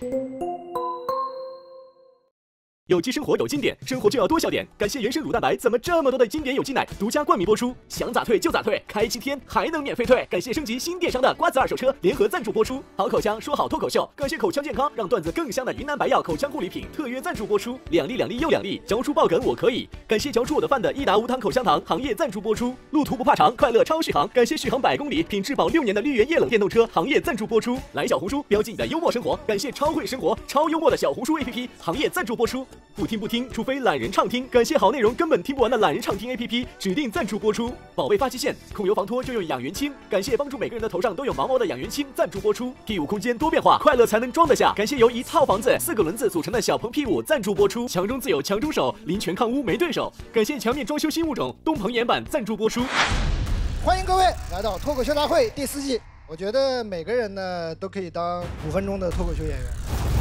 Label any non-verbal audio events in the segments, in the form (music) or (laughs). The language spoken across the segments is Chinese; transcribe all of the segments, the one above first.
Thank you. 有机生活有经典，生活就要多笑点。感谢原生乳蛋白，怎么这么多的经典有机奶独家冠名播出？想咋退就咋退，开七天还能免费退。感谢升级新电商的瓜子二手车联合赞助播出。好口腔说好脱口秀，感谢口腔健康让段子更香的云南白药口腔护理品特约赞助播出。两粒两粒又两粒，嚼出爆梗我可以。感谢嚼出我的饭的益达无糖口香糖行业赞助播出。路途不怕长，快乐超续航。感谢续航百公里、品质保六年的绿源液冷电动车行业赞助播出。来小红书，标记你的幽默生活。感谢超会生活、超幽默的小红书 APP 行业赞助播出。不听不听，除非懒人畅听。感谢好内容根本听不完的懒人畅听 APP 指定赞助播出。宝贝发际线控油防脱就用养元清。感谢帮助每个人的头上都有毛毛的养元清赞助播出。P 五空间多变化，快乐才能装得下。感谢由一套房子四个轮子组成的小鹏 P 五赞助播出。强中自有强中手，林泉抗污没对手。感谢墙面装修新物种东鹏岩板赞助播出。欢迎各位来到脱口秀大会第四季。我觉得每个人呢都可以当五分钟的脱口秀演员。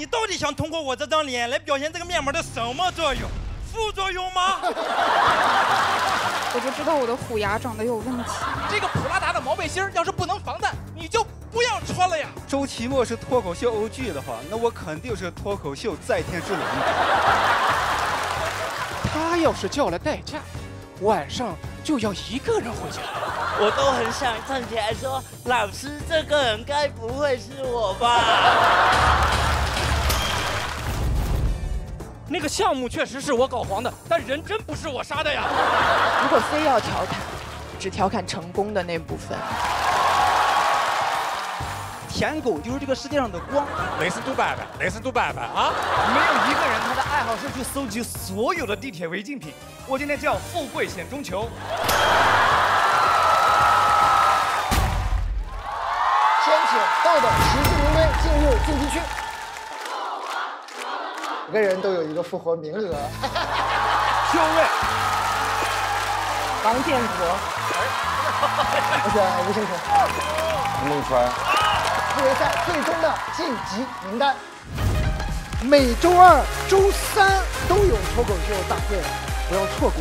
你到底想通过我这张脸来表现这个面膜的什么作用？副作用吗？(laughs) 我就知道我的虎牙长得有问题。这个普拉达的毛背心要是不能防弹，你就不要穿了呀。周奇墨是脱口秀 OG 的话，那我肯定是脱口秀在天之灵。(laughs) 他要是叫了代驾，晚上就要一个人回家。我都很想站起来说，老师，这个人该不会是我吧？(laughs) 那个项目确实是我搞黄的，但人真不是我杀的呀。如果非要调侃，只调侃成功的那部分。舔狗就是这个世界上的光。雷斯杜拜拜，雷斯杜拜拜啊！没有一个人他的爱好是去搜集所有的地铁违禁品。我今天叫富贵险中求。先请豆豆实至名归进入竞技区。每个人都有一个复活名额。(laughs) 修位。王建国。我选吴星辰。孟川。世联赛最终的晋级名单。每周二、周三都有脱口秀大会，不要错过。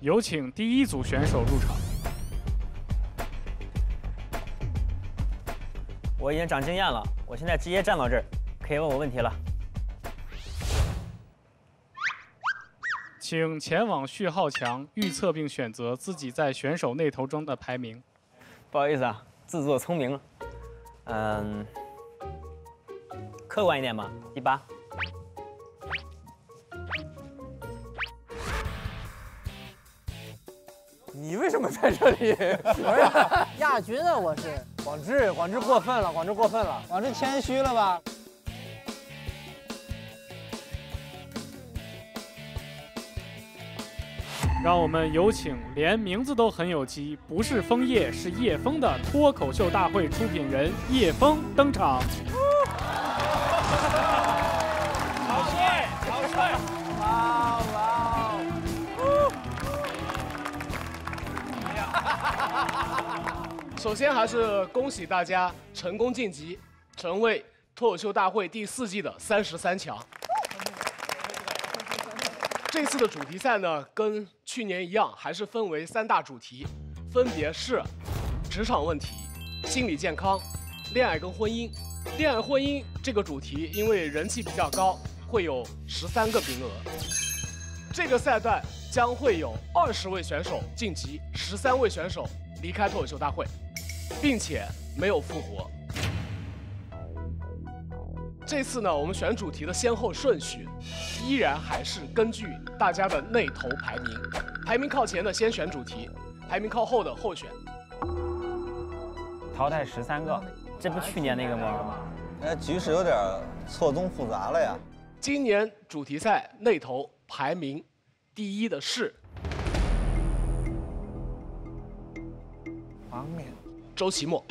有请第一组选手入场。我已经长经验了，我现在直接站到这儿，可以问我问题了。请前往序号墙预测并选择自己在选手那头中的排名。不好意思啊，自作聪明了。嗯，客观一点吧，第八。你为什么在这里？(laughs) 我是亚军啊！我是广志，广志过分了，广志过分了，广志谦虚了吧？让我们有请连名字都很有机，不是枫叶是叶枫的脱口秀大会出品人叶枫登场。首先还是恭喜大家成功晋级，成为脱口秀大会第四季的三十三强。这次的主题赛呢，跟去年一样，还是分为三大主题，分别是职场问题、心理健康、恋爱跟婚姻。恋爱婚姻这个主题，因为人气比较高，会有十三个名额。这个赛段将会有二十位选手晋级，十三位选手离开脱口秀大会，并且没有复活。这次呢，我们选主题的先后顺序，依然还是根据大家的内投排名，排名靠前的先选主题，排名靠后的后选。淘汰十三个，这不去年那个吗？那局势有点错综复杂了呀。今年主题赛内投排名第一的是周奇墨。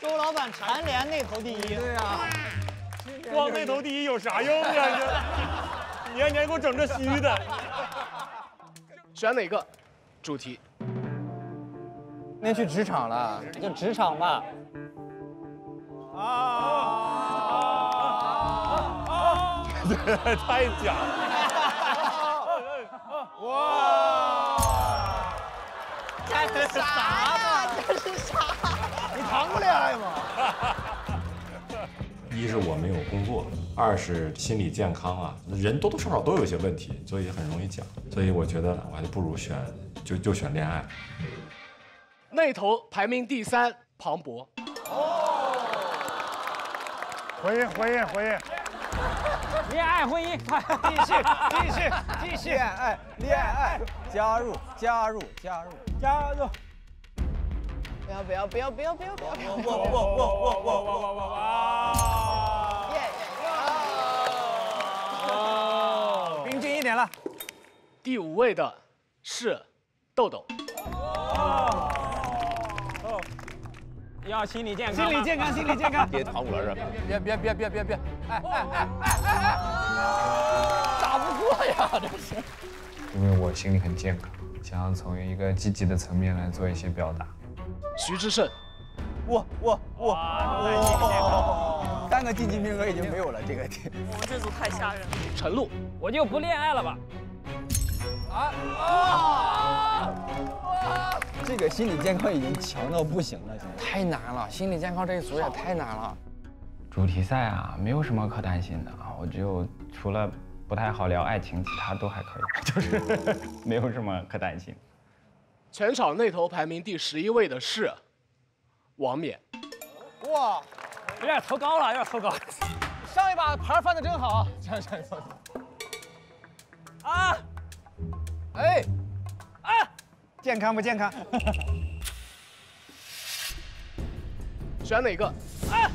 周老板蝉联那头第一。对呀，光那头第一有啥用啊？你年年给我整这虚的。选哪个主题？那去职场了，就职场吧。啊！(laughs) 太假了。(laughs) 啥呀？这是啥？你谈过恋爱吗？(laughs) 一是我没有工作，二是心理健康啊，人多多少少都有一些问题，所以很容易讲。所以我觉得我还是不如选就就选恋爱。那头排名第三，庞博。哦婚姻，婚姻，婚姻。恋爱婚姻，继续，继续，继续，恋爱，恋爱，加入，加入，加入，加入。不要不要不要不要不要不要！我我我我我我我我我！哦，平均一点了。第五位的是豆豆。要心理健康，心理健康，心理健康。(laughs) 别打我了，是吧？别别别别别别！哎哎哎哎哎！打不过呀，这是。因为我心里很健康，想要从一个积极的层面来做一些表达。徐志胜，我我我我，三个晋级名额已经没有了，这个题。我们这组太吓人了。陈露，我就不恋爱了吧。啊啊！这个心理健康已经强到不行了，现在太难了，心理健康这一组也太难了。主题赛啊，没有什么可担心的啊，我只有除了不太好聊爱情，其他都还可以，(laughs) 就是没有什么可担心。全场那头排名第十一位的是王冕。哇，有点头高了，有点头高。上一把牌翻的真好，(laughs) 上上上。啊！哎！啊！健康不健康？(laughs) 选哪个？啊！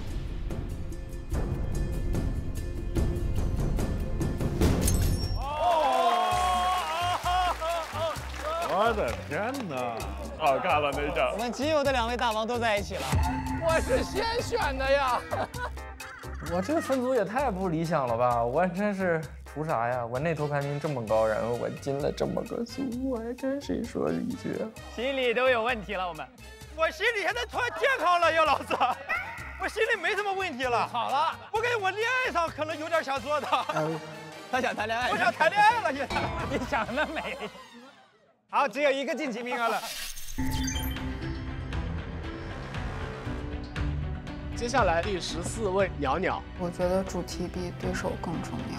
我的天哪，好看了那一张。我们仅有的两位大王都在一起了。我是先选的呀。(laughs) 我这个分组也太不理想了吧！我真是图啥呀？我那头排名这么高，然后我进了这么个组，我还跟谁说一句？心理都有问题了，我们。我心里现在突然健康了，呀老师，我心里没什么问题了。好了，我感觉我恋爱上可能有点想做的。他想谈恋爱，我想谈恋爱了，现在。你想得美。好，只有一个晋级名额了。接下来第十四位袅袅，我觉得主题比对手更重要。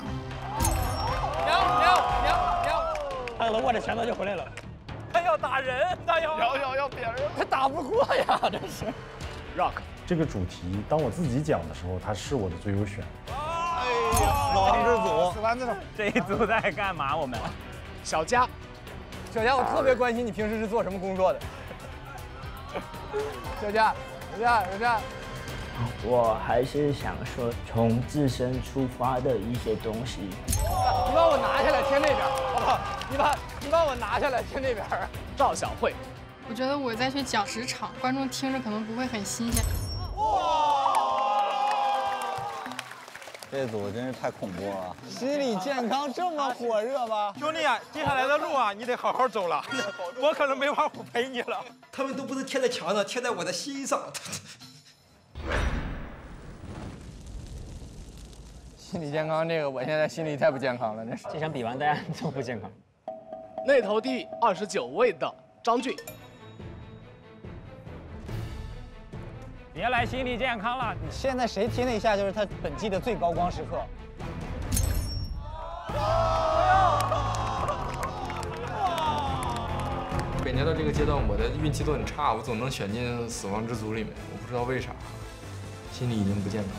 袅袅袅袅，他可能握着拳头就回来了。他要打人，他要要要要别人，他打不过呀，这是。Rock，这个主题当我自己讲的时候，它是我的最优选。哎呀，死亡之组，死亡之组，这一组在干嘛？我们小佳，小佳，我特别关心你平时是做什么工作的。(laughs) 小佳，小佳，小佳。我还是想说，从自身出发的一些东西。你把我拿下来贴那边，好不好？你把你把我拿下来贴那边。赵小慧，我觉得我再去讲职场，观众听着可能不会很新鲜。这组真是太恐怖了！心理健康这么火热吗？兄弟啊，接下来的路啊，你得好好走了，(laughs) 我可能没法陪你了。他们都不是贴在墙上，贴在我的心上。(laughs) 心理健康这个，我现在心理太不健康了，这是。这场比完，大家都不健康。那头第二十九位的张俊，别来心理健康了。现在谁踢那一下就是他本季的最高光时刻。每年到这个阶段，我的运气都很差，我总能选进死亡之组里面，我不知道为啥，心理已经不健康。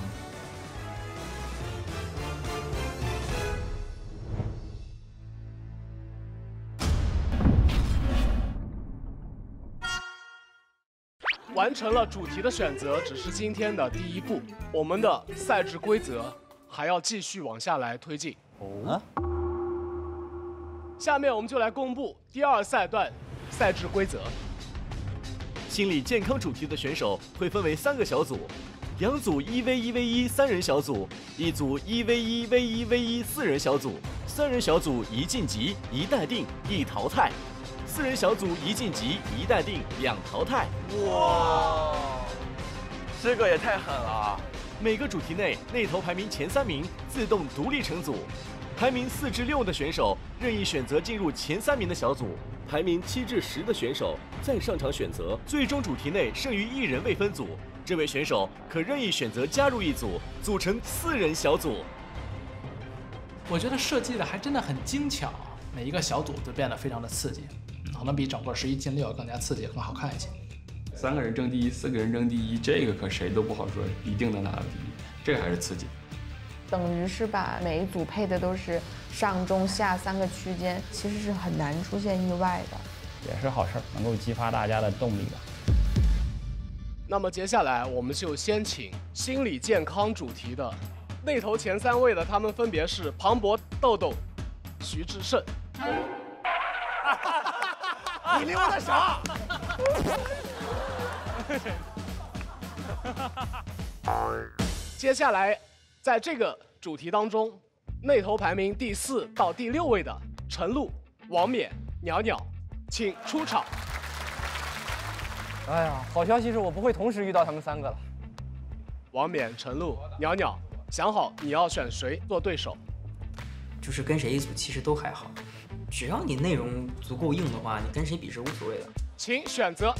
完成了主题的选择，只是今天的第一步。我们的赛制规则还要继续往下来推进。哦。下面我们就来公布第二赛段赛制规则。心理健康主题的选手会分为三个小组，两组一 v 一 v 一三人小组，一组一 v 一 v 一 v 一四人小组。三人小组一晋级，一待定，一淘汰。四人小组一晋级，一待定，两淘汰。哇，这个也太狠了！每个主题内内投排名前三名自动独立成组，排名四至六的选手任意选择进入前三名的小组，排名七至十的选手再上场选择。最终主题内剩余一人未分组，这位选手可任意选择加入一组，组成四人小组。我觉得设计的还真的很精巧，每一个小组都变得非常的刺激，可能比整个十一进六更加刺激、更好看一些。三个人争第一，四个人争第一，这个可谁都不好说，一定能拿到第一，这个还是刺激。等于是把每一组配的都是上中下三个区间，其实是很难出现意外的，也是好事儿，能够激发大家的动力吧。那么接下来我们就先请心理健康主题的那头前三位的，他们分别是庞博、豆豆、徐志胜。(laughs) 你离我的手！接下来，在这个主题当中，那头排名第四到第六位的陈露、王冕、袅袅，请出场。哎呀，好消息是我不会同时遇到他们三个了。王冕、陈露、袅袅，想好你要选谁做对手？就是跟谁一组其实都还好，只要你内容足够硬的话，你跟谁比是无所谓的。请选择。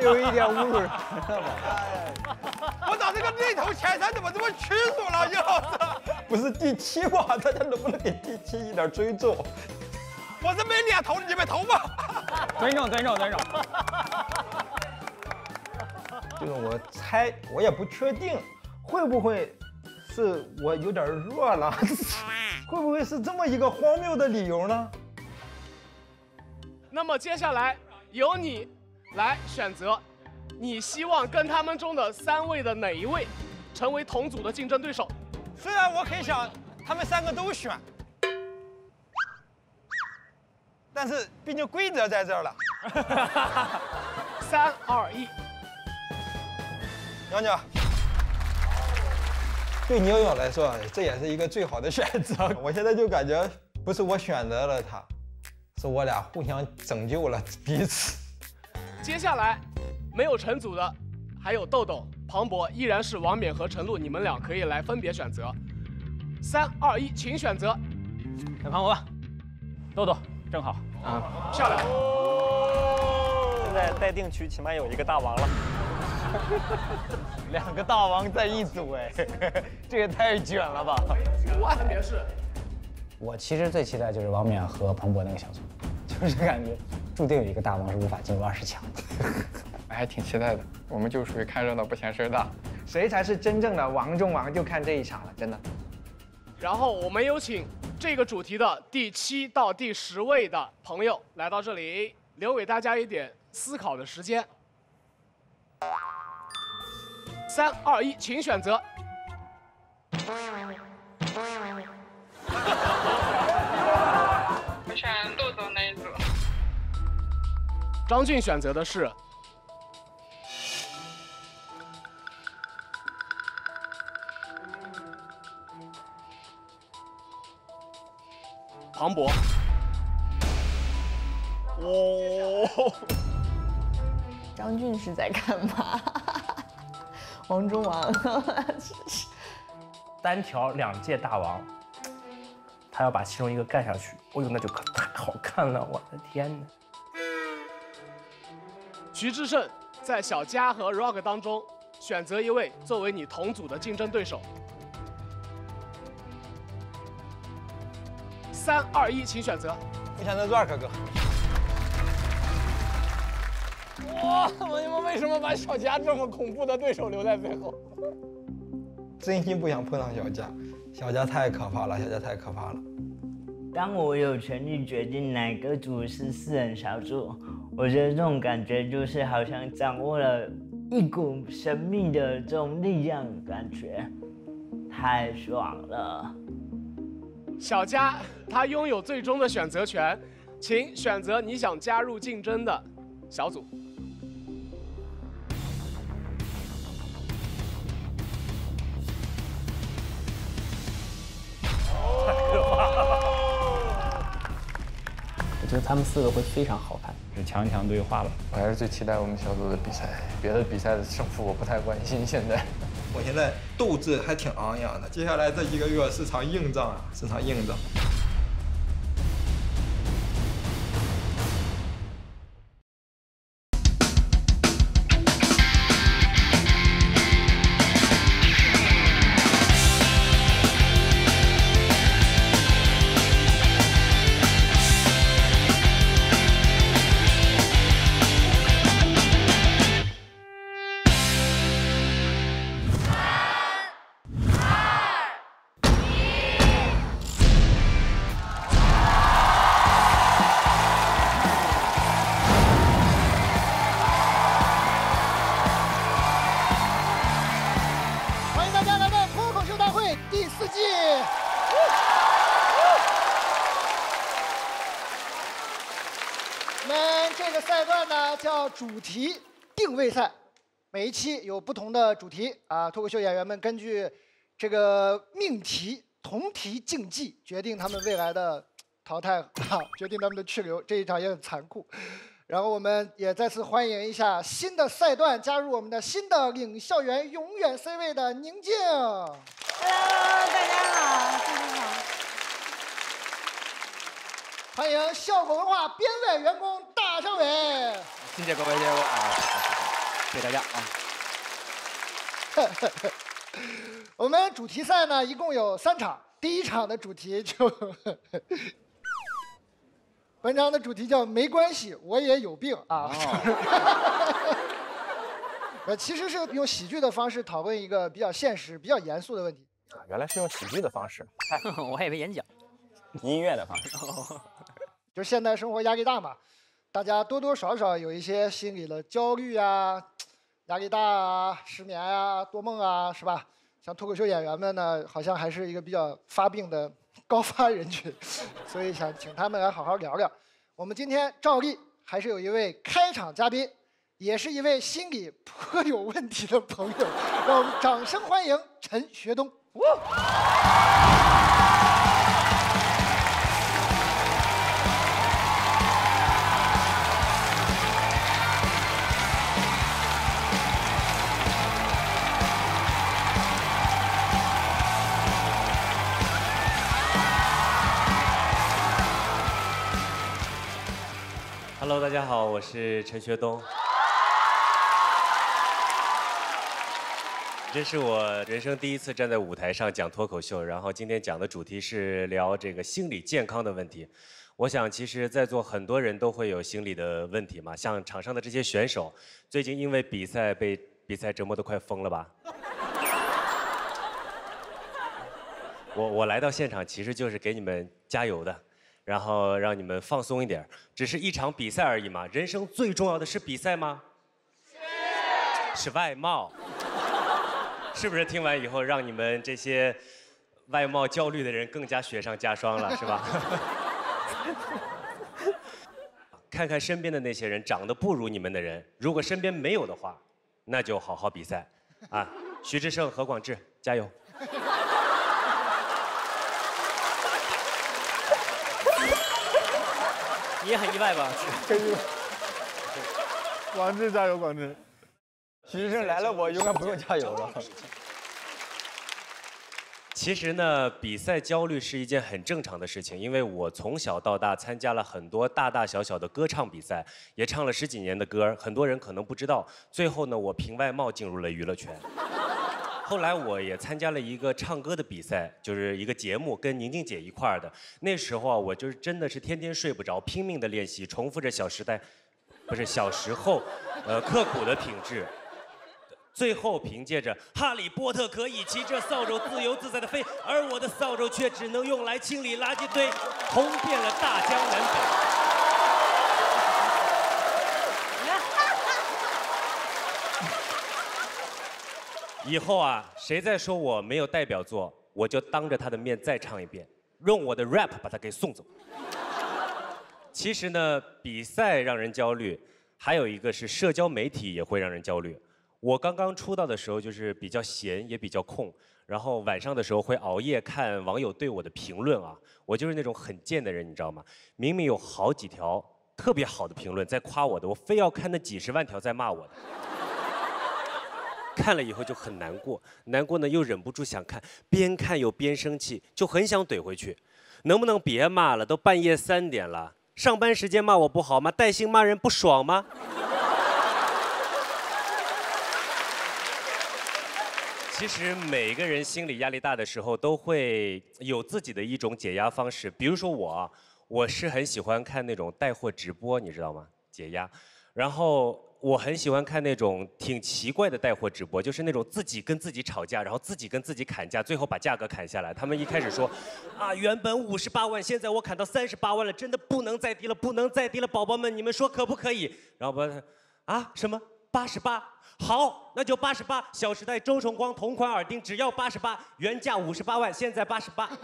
有一点侮辱人了吧？我打这个那头前三怎么这么屈辱了，叶老师？不是第七吗？大家能不能给第七一点尊重？我这没脸投的，你们投吧。(laughs) 尊重，尊重，尊重。就 (laughs) 是我猜，我也不确定，会不会是我有点弱了？(laughs) 会不会是这么一个荒谬的理由呢？那么接下来由你。来选择，你希望跟他们中的三位的哪一位成为同组的竞争对手？虽然我很想他们三个都选，但是毕竟规则在这儿了。(laughs) 三二一，娘娘，对妞妞来说，这也是一个最好的选择。(laughs) 我现在就感觉不是我选择了他，是我俩互相拯救了彼此。接下来，没有成组的还有豆豆、庞博，依然是王冕和陈露，你们俩可以来分别选择。三二一，请选择。选庞博吧，豆豆正好啊，漂亮。现在待定区起码有一个大王了，(laughs) 两个大王在一组哎，(laughs) 这也太卷了吧！万别是，我其实最期待就是王冕和彭博那个小组，就是感觉。注定有一个大王是无法进入二十强的，我 (laughs) 还挺期待的。我们就属于看热闹不嫌事儿大，谁才是真正的王中王，就看这一场了，真的。然后我们有请这个主题的第七到第十位的朋友来到这里，留给大家一点思考的时间。三二一，请选择。我 (laughs) 选豆豆那一组。张俊选择的是庞博。哦，(laughs) 张俊是在干嘛？(laughs) 王中王，(laughs) 单挑两届大王，他要把其中一个干下去，哦呦，那就可太好看了！我的天哪！徐志胜在小佳和 Rock 当中选择一位作为你同组的竞争对手。三二一，请选择。我选择 Rock 哥。哇，你们为什么把小佳这么恐怖的对手留在最后？真心不想碰到小佳，小佳太可怕了，小佳太可怕了。当我有权利决定哪个组是四人小组。我觉得这种感觉就是好像掌握了一股神秘的这种力量，感觉太爽了。小佳，他拥有最终的选择权，请选择你想加入竞争的小组。我觉得他们四个会非常好看。是强强对话了。我还是最期待我们小组的比赛，别的比赛的胜负我不太关心。现在，我现在斗志还挺昂扬的。接下来这一个月是场硬仗啊，是场硬仗。不同的主题啊，脱口秀演员们根据这个命题同题竞技，决定他们未来的淘汰啊，决定他们的去留。这一场也很残酷。然后我们也再次欢迎一下新的赛段加入我们的新的领校园永远 C 位的宁静。Hello，大家好，大家好。欢迎笑果文化编外员工大张伟。谢谢各位，谢谢我啊，谢谢大家啊。(laughs) 我们主题赛呢一共有三场，第一场的主题就，(laughs) 本场的主题叫没关系，我也有病啊。呃，(laughs) 其实是用喜剧的方式讨论一个比较现实、比较严肃的问题。原来是用喜剧的方式，我还以为演讲。音乐的方式。就是现代生活压力大嘛，大家多多少少有一些心理的焦虑啊、压力大啊、失眠啊、多梦啊，是吧？像脱口秀演员们呢，好像还是一个比较发病的高发人群，所以想请他们来好好聊聊。我们今天照例还是有一位开场嘉宾，也是一位心理颇有问题的朋友，让我们掌声欢迎陈学冬。Hello，大家好，我是陈学冬。这是我人生第一次站在舞台上讲脱口秀，然后今天讲的主题是聊这个心理健康的问题。我想，其实，在座很多人都会有心理的问题嘛，像场上的这些选手，最近因为比赛被比赛折磨得快疯了吧？我我来到现场其实就是给你们加油的，然后让你们放松一点。只是一场比赛而已嘛，人生最重要的是比赛吗？是。是外貌。是不是听完以后让你们这些外貌焦虑的人更加雪上加霜了，是吧？(laughs) 看看身边的那些人，长得不如你们的人，如果身边没有的话，那就好好比赛，啊！徐志胜、何广智，加油！也很意外吧？很意外。广志加油，广志！徐志胜来了，我应该不用加油了。其实呢，比赛焦虑是一件很正常的事情，因为我从小到大参加了很多大大小小的歌唱比赛，也唱了十几年的歌，很多人可能不知道。最后呢，我凭外貌进入了娱乐圈。后来我也参加了一个唱歌的比赛，就是一个节目，跟宁静姐一块儿的。那时候啊，我就是真的是天天睡不着，拼命的练习，重复着《小时代》，不是小时候，(laughs) 呃，刻苦的品质。最后凭借着哈利波特可以骑着扫帚自由自在的飞，而我的扫帚却只能用来清理垃圾堆，红遍了大江南北。以后啊，谁再说我没有代表作，我就当着他的面再唱一遍，用我的 rap 把他给送走。其实呢，比赛让人焦虑，还有一个是社交媒体也会让人焦虑。我刚刚出道的时候就是比较闲，也比较空，然后晚上的时候会熬夜看网友对我的评论啊。我就是那种很贱的人，你知道吗？明明有好几条特别好的评论在夸我的，我非要看那几十万条在骂我的。看了以后就很难过，难过呢又忍不住想看，边看又边生气，就很想怼回去。能不能别骂了？都半夜三点了，上班时间骂我不好吗？带薪骂人不爽吗？(laughs) 其实每个人心理压力大的时候，都会有自己的一种解压方式。比如说我，我是很喜欢看那种带货直播，你知道吗？解压。然后我很喜欢看那种挺奇怪的带货直播，就是那种自己跟自己吵架，然后自己跟自己砍价，最后把价格砍下来。他们一开始说，啊，原本五十八万，现在我砍到三十八万了，真的不能再低了，不能再低了，宝宝们，你们说可不可以？然后宝宝，啊，什么八十八？好，那就八十八。小时代周崇光同款耳钉只要八十八，原价五十八万，现在八十八。(laughs)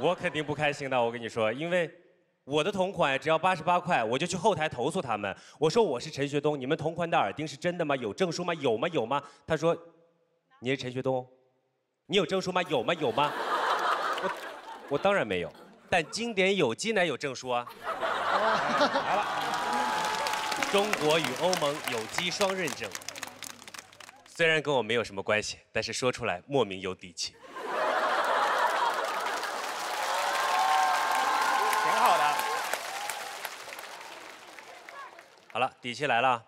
我肯定不开心的，我跟你说，因为我的同款只要八十八块，我就去后台投诉他们。我说我是陈学冬，你们同款的耳钉是真的吗？有证书吗？有吗？有吗？他说，你是陈学冬，你有证书吗？有吗？有吗？我我当然没有，但经典有机奶有证书啊。来了。中国与欧盟有机双认证，虽然跟我没有什么关系，但是说出来莫名有底气。挺好的。好了，底气来了。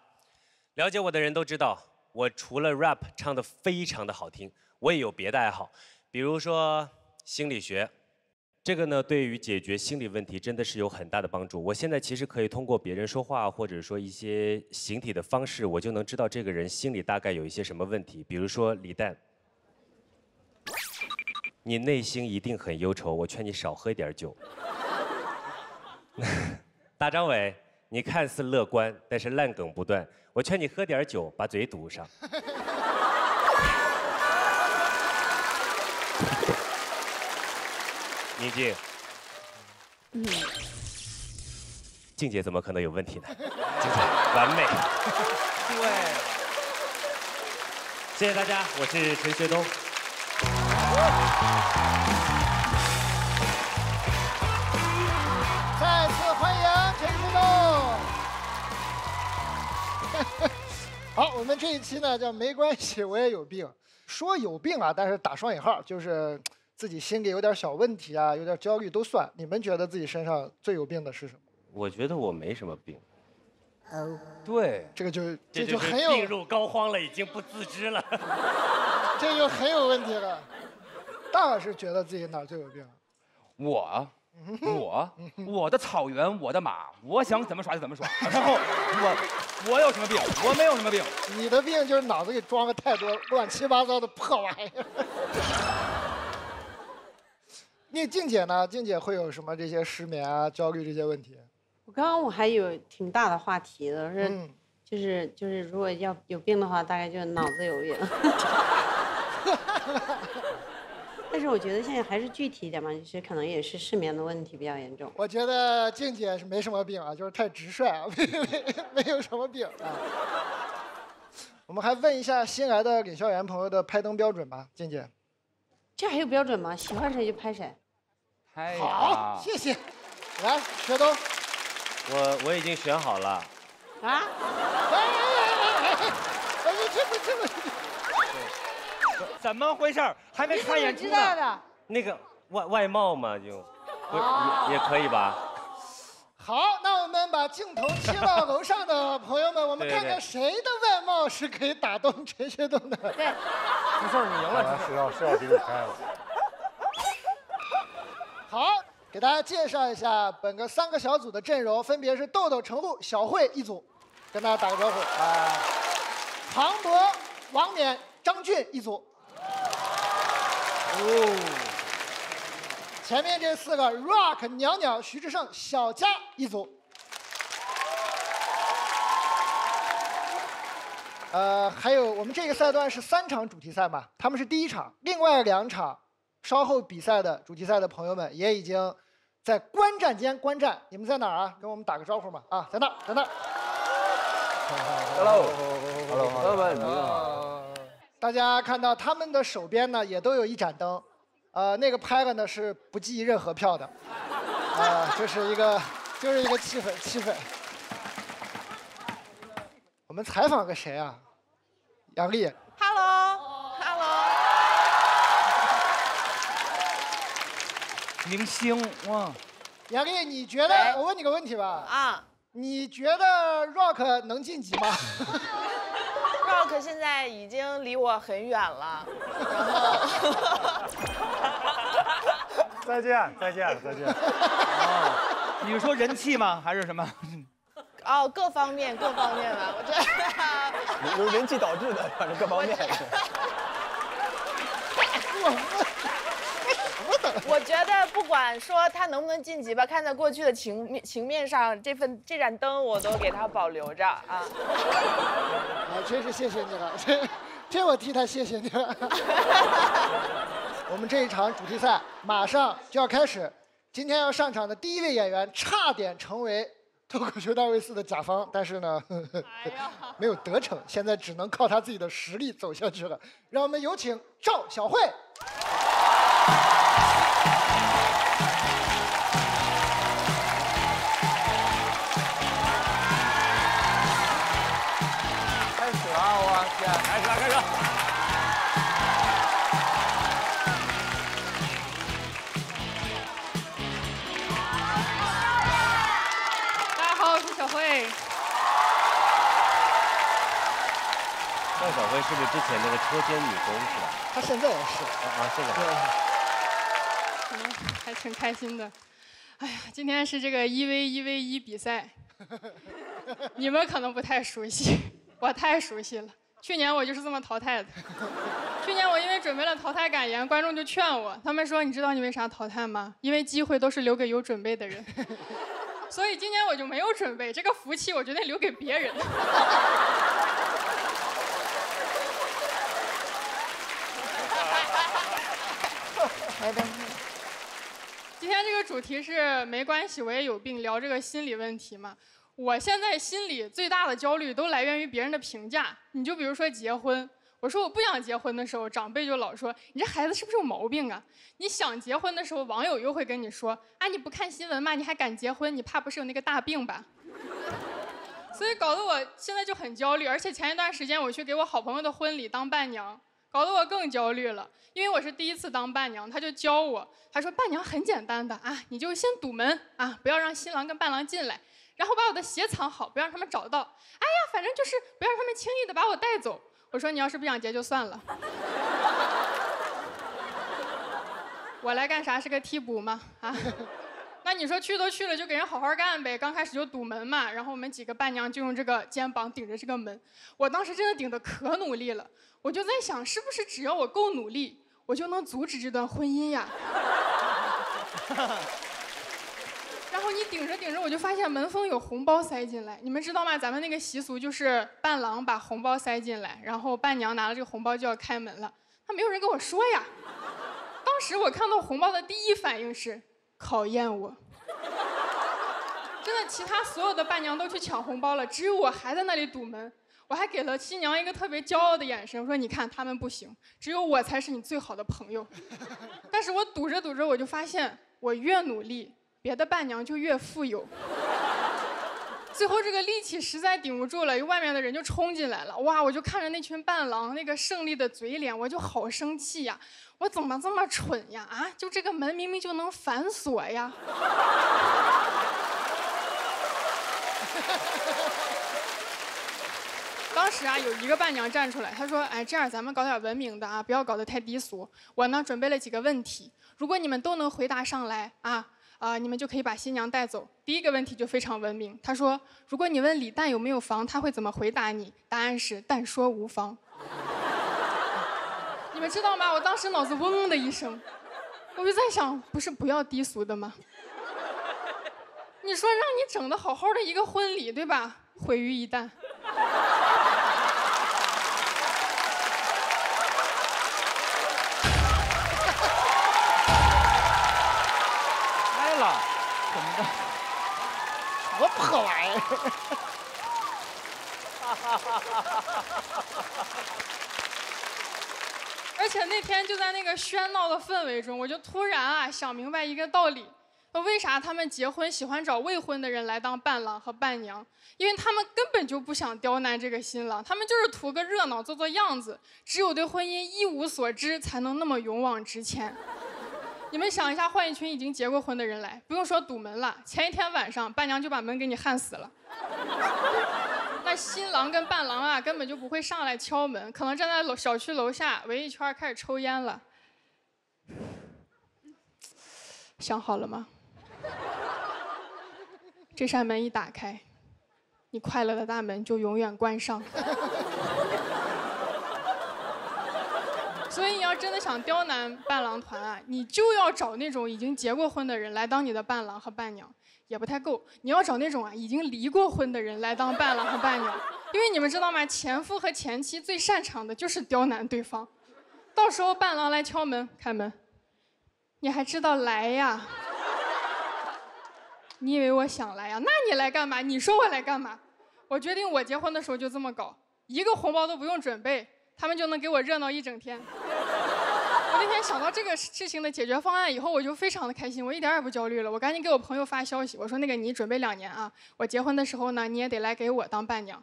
了解我的人都知道，我除了 rap 唱的非常的好听，我也有别的爱好，比如说心理学。这个呢，对于解决心理问题真的是有很大的帮助。我现在其实可以通过别人说话，或者说一些形体的方式，我就能知道这个人心里大概有一些什么问题。比如说李诞，你内心一定很忧愁，我劝你少喝一点酒。(laughs) 大张伟，你看似乐观，但是烂梗不断，我劝你喝点酒，把嘴堵上。(laughs) 宁静，嗯，静姐怎么可能有问题呢？(laughs) 静姐完美。(laughs) 对，谢谢大家，我是陈学冬。好，我们这一期呢叫没关系，(laughs) 我也有病。说有病啊，但是打双引号，就是自己心里有点小问题啊，有点焦虑都算。你们觉得自己身上最有病的是什么？我觉得我没什么病，哦，对，这个就这就很有病入膏肓了，已经不自知了。(laughs) 这就很有问题了。大老师觉得自己哪儿最有病？我，我，我的草原，我的马，我想怎么耍就怎么耍。(laughs) 然后我，我有什么病？我没有什么病。你的病就是脑子里装了太多乱七八糟的破玩意儿。(laughs) 那静姐呢？静姐会有什么这些失眠啊、焦虑这些问题？我刚刚我还有挺大的话题的，是、嗯就是就是如果要有病的话，大概就是脑子有病。(laughs) 但是我觉得现在还是具体一点嘛，就是可能也是失眠的问题比较严重。我觉得静姐是没什么病啊，就是太直率啊，(laughs) 没没没有什么病啊。我们还问一下新来的领校员朋友的拍灯标准吧，静姐。这还有标准吗？喜欢谁就拍谁。哎好，谢谢。来，学东。我我已经选好了，啊？哎哎，你这不这么？怎么回事儿？还没看演出呢。的？那个外外貌嘛，就也也可以吧？好，那我们把镜头切到楼上的朋友们，我们看看谁的外貌是可以打动陈学冬的。对，出事儿你赢了，是要是要给你开了。好，给大家介绍一下本个三个小组的阵容，分别是豆豆、程璐、小慧一组，跟大家打个招呼啊。庞博、王冕、张俊一组。哦。前面这四个 Rock、鸟鸟、徐志胜、小佳一组。呃，还有我们这个赛段是三场主题赛嘛，他们是第一场，另外两场稍后比赛的主题赛的朋友们也已经在观战间观战，你们在哪儿啊？跟我们打个招呼嘛！啊，在那儿，在那儿。Hello，Hello，朋友们你好。大家看到他们的手边呢，也都有一盏灯，呃，那个拍了呢是不计任何票的，啊、就是一个就是一个气氛气氛。我们采访个谁啊？杨丽，Hello，Hello，明星哇，杨丽，你觉得？我问你个问题吧。啊。你觉得 Rock 能晋级吗？Rock 现在已经离我很远了，然后再见，再见，再见。哦，你是说人气吗？还是什么？(laughs) 哦，各方面各方面吧，我觉得。有 (laughs) 人气导致的，反正各方面。我觉得不管说他能不能晋级吧，看在过去的情面情面上，这份这盏灯我都给他保留着啊。(laughs) 啊，真是谢谢你了，这 (laughs) 这我替他谢谢你了。(laughs) 我们这一场主题赛马上就要开始，今天要上场的第一位演员差点成为脱口秀大会四的甲方，但是呢，呵呵没有得逞，现在只能靠他自己的实力走下去了。让我们有请赵小慧。开始了，我天！开始了，开始了。大家好，我是小慧。赵小辉是不是之前那个车间女工是吧？她现在也是。啊啊，现在。还挺开心的。哎呀，今天是这个一 v 一 v 一比赛，(laughs) 你们可能不太熟悉，我太熟悉了。去年我就是这么淘汰的。(laughs) 去年我因为准备了淘汰感言，观众就劝我，他们说：“你知道你为啥淘汰吗？因为机会都是留给有准备的人。(laughs) ”所以今年我就没有准备，这个福气我决定留给别人。来的。今天这个主题是没关系，我也有病，聊这个心理问题嘛。我现在心里最大的焦虑都来源于别人的评价。你就比如说结婚，我说我不想结婚的时候，长辈就老说你这孩子是不是有毛病啊？你想结婚的时候，网友又会跟你说啊你不看新闻吗？你还敢结婚？你怕不是有那个大病吧？所以搞得我现在就很焦虑，而且前一段时间我去给我好朋友的婚礼当伴娘，搞得我更焦虑了，因为我是第一次当伴娘，他就教我，他说伴娘很简单的啊，你就先堵门啊，不要让新郎跟伴郎进来，然后把我的鞋藏好，不要让他们找到，哎呀，反正就是不要让他们轻易的把我带走。我说你要是不想结就算了，我来干啥是个替补吗？啊？(laughs) 那你说去都去了，就给人好好干呗。刚开始就堵门嘛，然后我们几个伴娘就用这个肩膀顶着这个门。我当时真的顶得可努力了，我就在想，是不是只要我够努力，我就能阻止这段婚姻呀？(laughs) 然后你顶着顶着，我就发现门缝有红包塞进来。你们知道吗？咱们那个习俗就是伴郎把红包塞进来，然后伴娘拿了这个红包就要开门了。那没有人跟我说呀。当时我看到红包的第一反应是。考验我，真的，其他所有的伴娘都去抢红包了，只有我还在那里堵门。我还给了新娘一个特别骄傲的眼神，我说：“你看他们不行，只有我才是你最好的朋友。(laughs) ”但是我堵着堵着，我就发现我越努力，别的伴娘就越富有。最后这个力气实在顶不住了，外面的人就冲进来了。哇！我就看着那群伴郎那个胜利的嘴脸，我就好生气呀！我怎么这么蠢呀？啊！就这个门明明就能反锁呀！当时啊，有一个伴娘站出来，她说：“哎，这样咱们搞点文明的啊，不要搞得太低俗。我呢准备了几个问题，如果你们都能回答上来啊，啊、你们就可以把新娘带走。第一个问题就非常文明，她说：如果你问李诞有没有房，他会怎么回答你？答案是但说无房。(laughs) 你们知道吗？我当时脑子嗡的一声，我就在想，不是不要低俗的吗？(laughs) 你说让你整的好好的一个婚礼，对吧？毁于一旦。(laughs) 而且那天就在那个喧闹的氛围中，我就突然啊想明白一个道理：为啥他们结婚喜欢找未婚的人来当伴郎和伴娘？因为他们根本就不想刁难这个新郎，他们就是图个热闹，做做样子。只有对婚姻一无所知，才能那么勇往直前。你们想一下，换一群已经结过婚的人来，不用说堵门了，前一天晚上伴娘就把门给你焊死了。那新郎跟伴郎啊，根本就不会上来敲门，可能站在楼小区楼下围一圈开始抽烟了。想好了吗？这扇门一打开，你快乐的大门就永远关上。所以你要真的想刁难伴郎团啊，你就要找那种已经结过婚的人来当你的伴郎和伴娘，也不太够。你要找那种啊已经离过婚的人来当伴郎和伴娘，因为你们知道吗？前夫和前妻最擅长的就是刁难对方。到时候伴郎来敲门，开门，你还知道来呀？你以为我想来呀？那你来干嘛？你说我来干嘛？我决定我结婚的时候就这么搞，一个红包都不用准备。他们就能给我热闹一整天。我那天想到这个事情的解决方案以后，我就非常的开心，我一点也不焦虑了。我赶紧给我朋友发消息，我说那个你准备两年啊，我结婚的时候呢，你也得来给我当伴娘。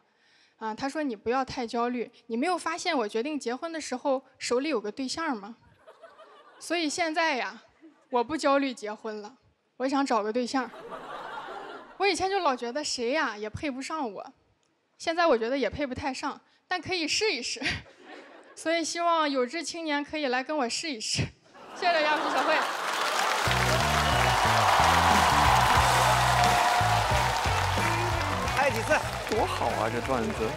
啊，他说你不要太焦虑，你没有发现我决定结婚的时候手里有个对象吗？所以现在呀，我不焦虑结婚了，我想找个对象。我以前就老觉得谁呀也配不上我，现在我觉得也配不太上，但可以试一试。所以希望有志青年可以来跟我试一试。谢谢大家，我是小慧。还有几次？多好啊，这段子！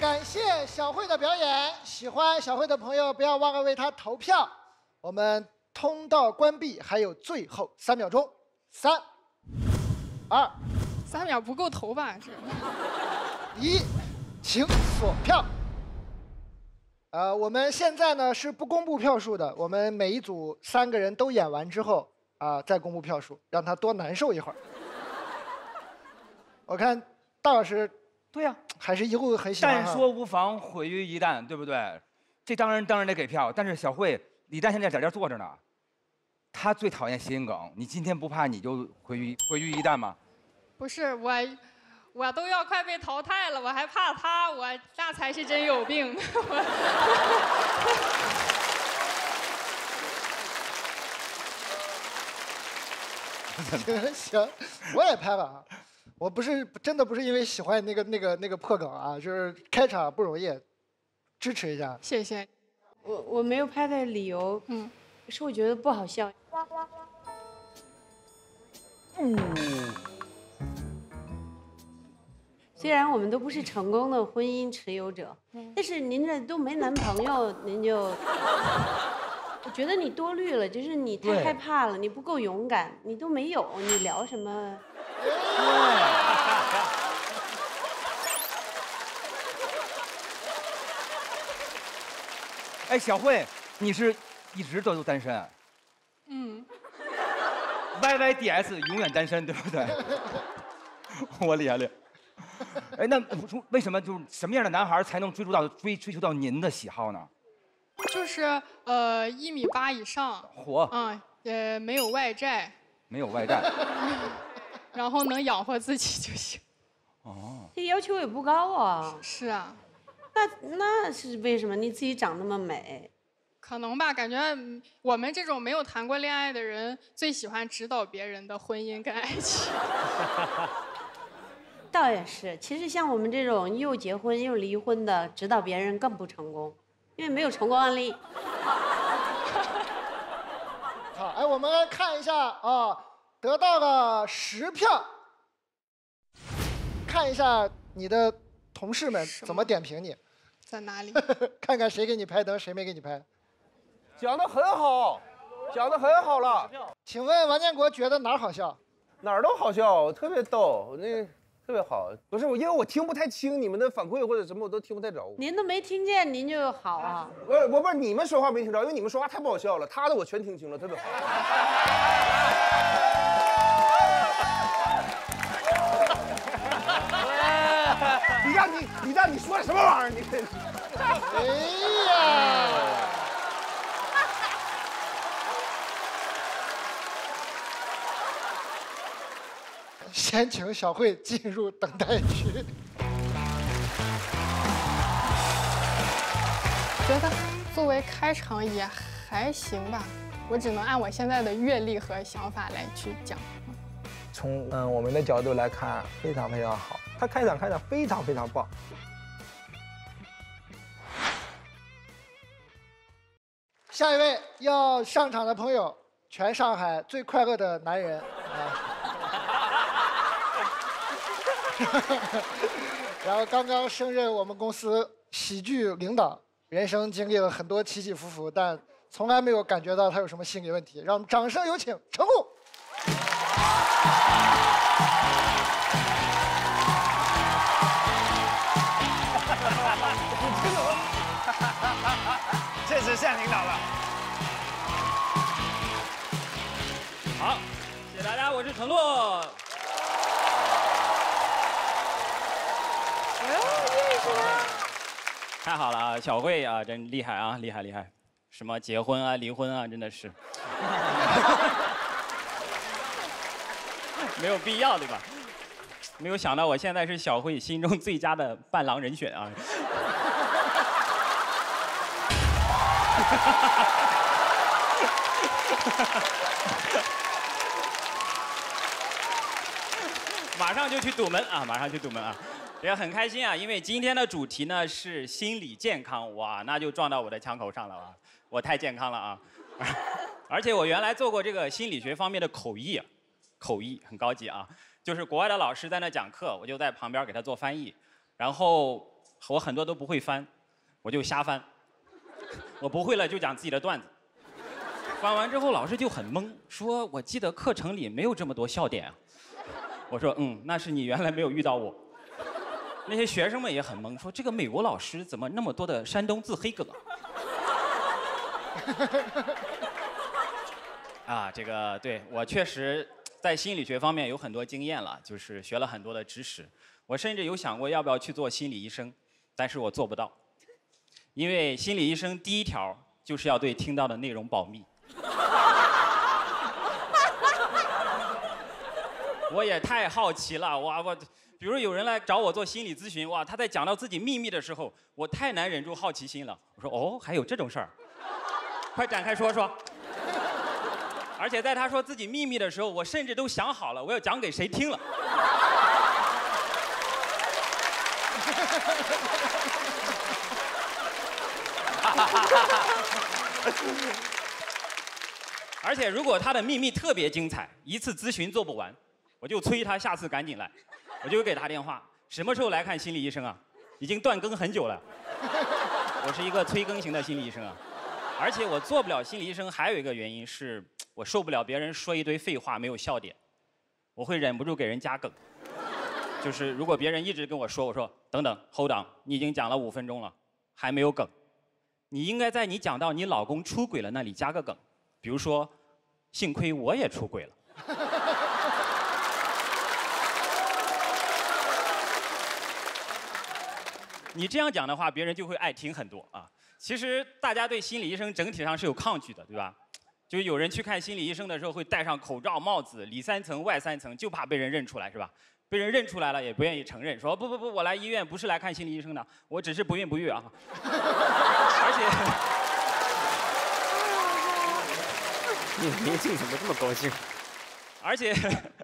感谢小慧的表演，喜欢小慧的朋友不要忘了为她投票。我们通道关闭，还有最后三秒钟，三、二、三秒不够投吧？这一，请锁票。呃，我们现在呢是不公布票数的，我们每一组三个人都演完之后啊，再公布票数，让他多难受一会儿。我看大老师，对呀，(tsk) 还是一路很喜欢。但说无妨，毁于一旦，对不对？这当然当然得给票，但是小慧，李诞现在在这坐着呢，他最讨厌谐音梗，你今天不怕你就毁于毁于一旦吗？不是我。我都要快被淘汰了，我还怕他，我那才是真有病。行 (laughs) 行，我也拍了啊！我不是真的不是因为喜欢那个那个那个破梗啊，就是开场不容易，支持一下。谢谢。我我没有拍的理由，嗯，是我觉得不好笑。嗯。虽然我们都不是成功的婚姻持有者，但是您这都没男朋友，您就，(laughs) 我觉得你多虑了，就是你太害怕了，你不够勇敢，你都没有，你聊什么？哎，小慧，你是一直都单身？嗯。Y Y D S 永远单身，对不对？(laughs) 我厉害厉害。(laughs) 哎，那为什么就是什么样的男孩才能追逐到追追求到您的喜好呢？就是呃一米八以上，火，嗯，呃没有外债，没有外债，(laughs) 然后能养活自己就行。哦，这要求也不高啊。是啊，那那是为什么？你自己长那么美，可能吧？感觉我们这种没有谈过恋爱的人，最喜欢指导别人的婚姻跟爱情。(laughs) 倒也是，其实像我们这种又结婚又离婚的，指导别人更不成功，因为没有成功案例。(laughs) 好，哎，我们来看一下啊，得到了十票，看一下你的同事们怎么点评你，在哪里？(laughs) 看看谁给你拍灯，谁没给你拍。讲的很好，讲的很好了。请问王建国觉得哪儿好笑？哪儿都好笑，特别逗。那。特别好，不是我，因为我听不太清你们的反馈或者什么，我都听不太着。您都没听见，您就好啊？不是，我不是你们说话没听着，因为你们说话太不好笑了。他的我全听清了，特别好。(laughs) 你让你你让你说什么玩意儿？你这是。哎呀！先请小慧进入等待区。觉得作为开场也还行吧，我只能按我现在的阅历和想法来去讲。从嗯我们的角度来看，非常非常好，他开场开的非常非常棒。下一位要上场的朋友，全上海最快乐的男人啊！(laughs) 然后刚刚升任我们公司喜剧领导，人生经历了很多起起伏伏，但从来没有感觉到他有什么心理问题。让我们掌声有请程璐。确实像领导了。好，谢谢大家，我是程璐。认识他。太好了啊，小慧啊，真厉害啊，厉害厉害，什么结婚啊、离婚啊，真的是 (laughs) 没有必要，对吧？没有想到我现在是小慧心中最佳的伴郎人选啊。(laughs) 马上就去堵门啊！马上去堵门啊！也很开心啊，因为今天的主题呢是心理健康，哇，那就撞到我的枪口上了啊！我太健康了啊！(laughs) 而且我原来做过这个心理学方面的口译，口译很高级啊，就是国外的老师在那讲课，我就在旁边给他做翻译，然后我很多都不会翻，我就瞎翻，(laughs) 我不会了就讲自己的段子。翻完之后，老师就很懵，说：“我记得课程里没有这么多笑点啊。”我说：“嗯，那是你原来没有遇到我。”那些学生们也很懵，说：“这个美国老师怎么那么多的山东自黑梗 (laughs) 啊？”，这个对我确实在心理学方面有很多经验了，就是学了很多的知识。我甚至有想过要不要去做心理医生，但是我做不到，因为心理医生第一条就是要对听到的内容保密。(laughs) 我也太好奇了，哇我，比如有人来找我做心理咨询，哇，他在讲到自己秘密的时候，我太难忍住好奇心了。我说哦，还有这种事儿，(laughs) 快展开说说。而且在他说自己秘密的时候，我甚至都想好了我要讲给谁听了。(laughs) 而且如果他的秘密特别精彩，一次咨询做不完，我就催他下次赶紧来，我就给他电话，什么时候来看心理医生啊？已经断更很久了。我是一个催更型的心理医生啊，而且我做不了心理医生还有一个原因是我受不了别人说一堆废话没有笑点，我会忍不住给人加梗。就是如果别人一直跟我说，我说等等，hold on，你已经讲了五分钟了，还没有梗，你应该在你讲到你老公出轨了那里加个梗，比如说，幸亏我也出轨了。你这样讲的话，别人就会爱听很多啊。其实大家对心理医生整体上是有抗拒的，对吧？就有人去看心理医生的时候会戴上口罩、帽子，里三层外三层，就怕被人认出来，是吧？被人认出来了也不愿意承认，说不不不，我来医院不是来看心理医生的，我只是不孕不育啊。(laughs) 而且，(laughs) 你年轻怎么这么高兴？而且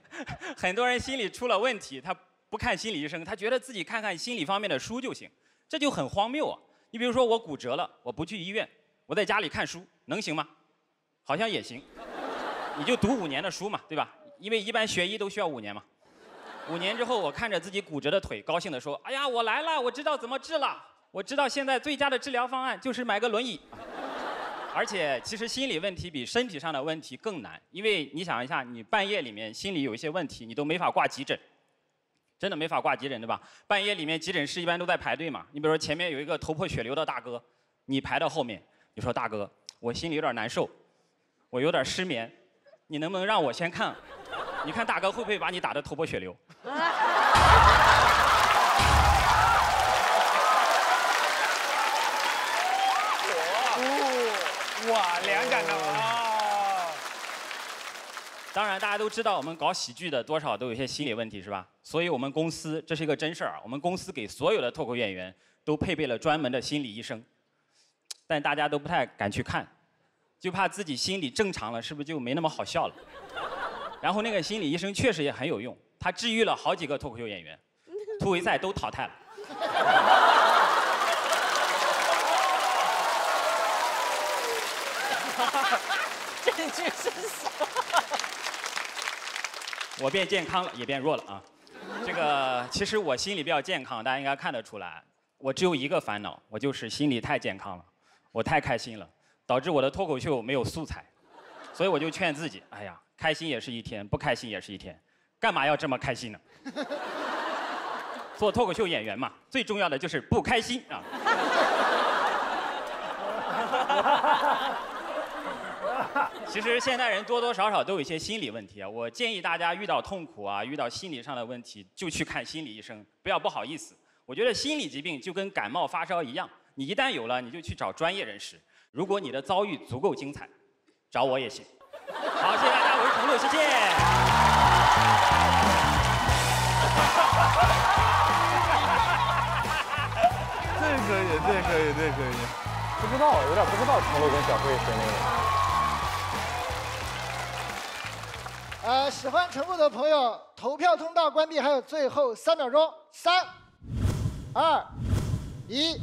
(laughs) 很多人心里出了问题，他不看心理医生，他觉得自己看看心理方面的书就行，这就很荒谬啊！你比如说我骨折了，我不去医院，我在家里看书，能行吗？好像也行，你就读五年的书嘛，对吧？因为一般学医都需要五年嘛。五年之后，我看着自己骨折的腿，高兴地说：“哎呀，我来了，我知道怎么治了，我知道现在最佳的治疗方案就是买个轮椅。”而且，其实心理问题比身体上的问题更难，因为你想一下，你半夜里面心里有一些问题，你都没法挂急诊，真的没法挂急诊对吧？半夜里面急诊室一般都在排队嘛。你比如说前面有一个头破血流的大哥你排到后面你说大哥我心里有点难受我有点失眠你能不能让我先看？你看大哥会不会把你打的头破血流？(laughs) 哇当然，大家都知道我们搞喜剧的多少都有一些心理问题，是吧？所以我们公司这是一个真事儿啊，我们公司给所有的脱口演员都配备了专门的心理医生，但大家都不太敢去看，就怕自己心理正常了，是不是就没那么好笑了？然后那个心理医生确实也很有用，他治愈了好几个脱口秀演员，突围赛都淘汰了。(laughs) 这句是什么？我变健康了，也变弱了啊。这个其实我心里比较健康，大家应该看得出来。我只有一个烦恼，我就是心里太健康了，我太开心了，导致我的脱口秀没有素材。所以我就劝自己，哎呀，开心也是一天，不开心也是一天，干嘛要这么开心呢？(laughs) 做脱口秀演员嘛，最重要的就是不开心啊。(laughs) 其实现代人多多少少都有一些心理问题啊。我建议大家遇到痛苦啊，遇到心理上的问题，就去看心理医生，不要不好意思。我觉得心理疾病就跟感冒发烧一样，你一旦有了，你就去找专业人士。如果你的遭遇足够精彩，找我也行。好，谢谢大家，我是程璐，谢谢。(laughs) 这可以，这可以，这可以。不知道，有点不知道程璐跟小慧谁那个。呃，喜欢程璐的朋友，投票通道关闭还有最后三秒钟，三、二、一，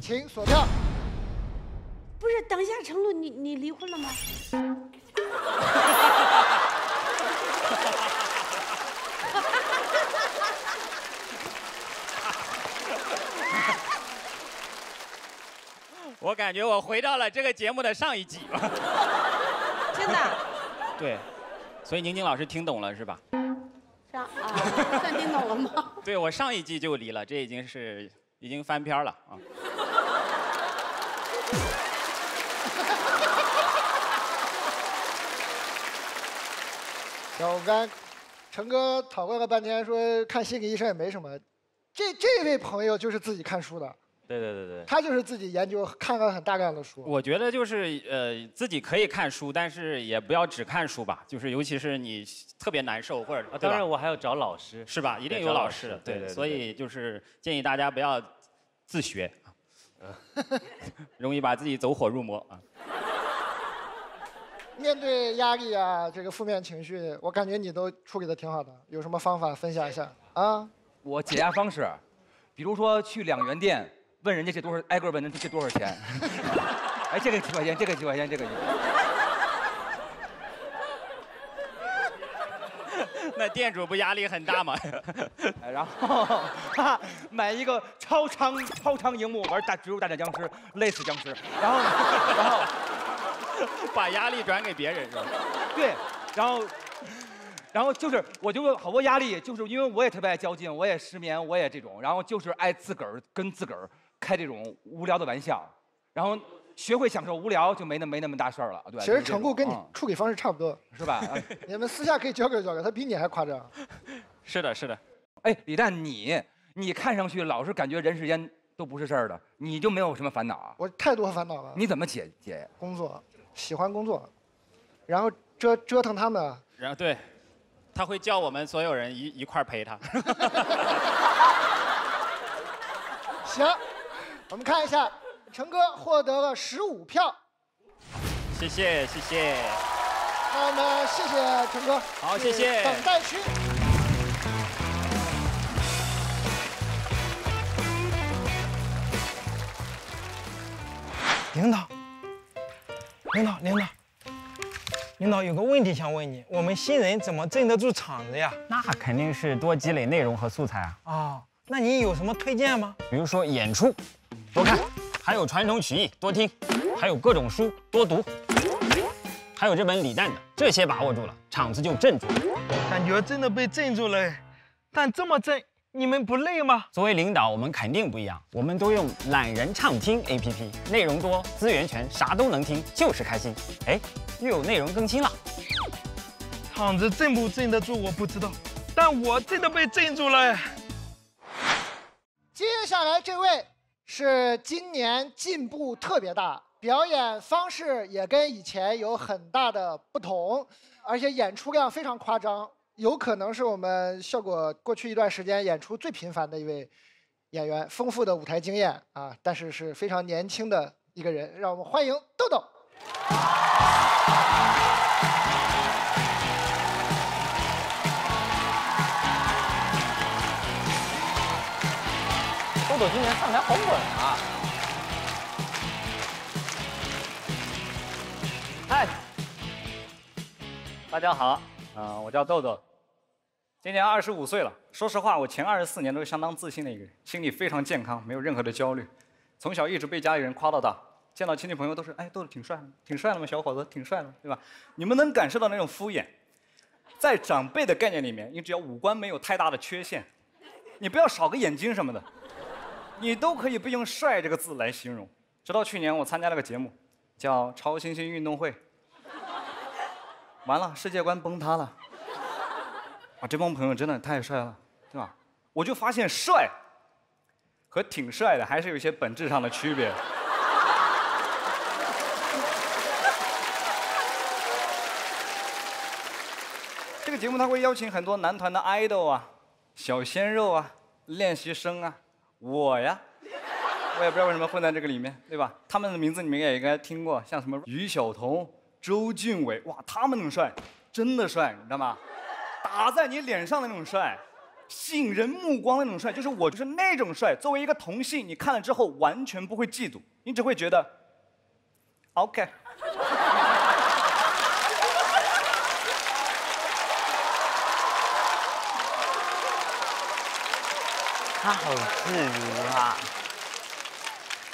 请锁票。不是，等一下，程璐，你你离婚了吗？(laughs) 我感觉我回到了这个节目的上一季。(laughs) 真的？对，所以宁宁老师听懂了是吧？是啊，算听懂了吗？(laughs) 对，我上一季就离了，这已经是已经翻篇了啊。(laughs) 行，我刚陈哥讨论了半天，说看心理医生也没什么。这这位朋友就是自己看书的，对对对对。他就是自己研究，看了很大量的书。我觉得就是呃，自己可以看书，但是也不要只看书吧。就是尤其是你特别难受或者，当然我还要找老师，是吧？一定有老师的，对对。所以就是建议大家不要自学，(laughs) 容易把自己走火入魔啊。(laughs) 面对压力啊，这个负面情绪，我感觉你都处理的挺好的。有什么方法分享一下啊？我解压方式，比如说去两元店，问人家这多少，挨个问人这多少钱。哎，这个几块钱，这个几块钱，这个几。(laughs) 那店主不压力很大吗？哎 (laughs) 然后买一个超长超长荧幕玩大植物大战僵尸，累死僵尸。然后然后 (laughs) 把压力转给别人是吧？对，然后，然后就是，我就有好多压力，就是因为我也特别爱较劲，我也失眠，我也这种，然后就是爱自个儿跟自个儿开这种无聊的玩笑，然后学会享受无聊，就没那没那么大事儿了，对吧？其实程璐跟你嗯处理方式差不多，是吧？(laughs) 你们私下可以交流交流，他比你还夸张。是的，是的。哎，李诞，你你看上去老是感觉人世间都不是事儿的，你就没有什么烦恼啊？我太多烦恼了。你怎么解解？工作，喜欢工作，然后折折腾他们啊。然后对，他会叫我们所有人一一块儿陪他。(laughs) 行，我们看一下，陈哥获得了十五票。谢谢谢谢。那我们谢谢陈哥。好谢谢等待区。领导，领导，领导，领导有个问题想问你，我们新人怎么镇得住场子呀？那肯定是多积累内容和素材啊。啊，那你有什么推荐吗？比如说演出，多看；还有传统曲艺，多听；还有各种书，多读；还有这本李诞的，这些把握住了，场子就镇住了。感觉真的被镇住了，但这么镇，你们不累吗？作为领导，我们肯定不一样，我们都用懒人畅听 APP，内容多，资源全，啥都能听，就是开心。哎，又有内容更新了。场子镇不镇得住我不知道，但我真的被镇住了。接下来这位是今年进步特别大，表演方式也跟以前有很大的不同，而且演出量非常夸张，有可能是我们效果过去一段时间演出最频繁的一位演员，丰富的舞台经验啊，但是是非常年轻的一个人，让我们欢迎豆豆。豆豆今年上台好稳啊！嗨，大家好，啊、我叫豆豆，今年二十五岁了。说实话，我前二十四年都是相当自信的一个人，心理非常健康，没有任何的焦虑。从小一直被家里人夸到大，见到亲戚朋友都是，哎，豆豆挺帅的，挺帅的嘛，小伙子，挺帅的，对吧？你们能感受到那种敷衍，在长辈的概念里面，你只要五官没有太大的缺陷，你不要少个眼睛什么的，你都可以不用“帅”这个字来形容。直到去年，我参加了个节目，叫《超新星运动会》，完了，世界观崩塌了。啊，这帮朋友真的太帅了，对吧？我就发现帅和挺帅的还是有一些本质上的区别。这个节目他会邀请很多男团的 idol 啊、小鲜肉啊、练习生啊，我呀，我也不知道为什么混在这个里面，对吧？他们的名字你们也应该听过，像什么于晓彤、周俊伟，哇，他们那么帅，真的帅，你知道吗？打在你脸上的那种帅，吸引人目光的那种帅，就是我就是那种帅。作为一个同性，你看了之后完全不会嫉妒，你只会觉得 OK。他好自如啊！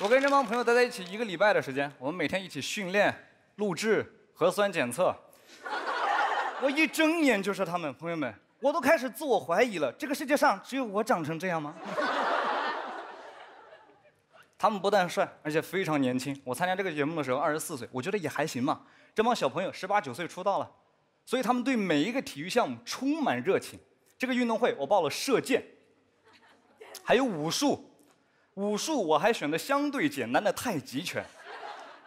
我跟这帮朋友待在一起一个礼拜的时间，我们每天一起训练、录制、核酸检测。我一睁眼就是他们，朋友们，我都开始自我怀疑了：这个世界上只有我长成这样吗？(laughs) 他们不但帅，而且非常年轻。我参加这个节目的时候二十四岁，我觉得也还行嘛。这帮小朋友十八九岁出道了，所以他们对每一个体育项目充满热情。这个运动会我报了射箭，还有武术。武术我还选的相对简单的太极拳。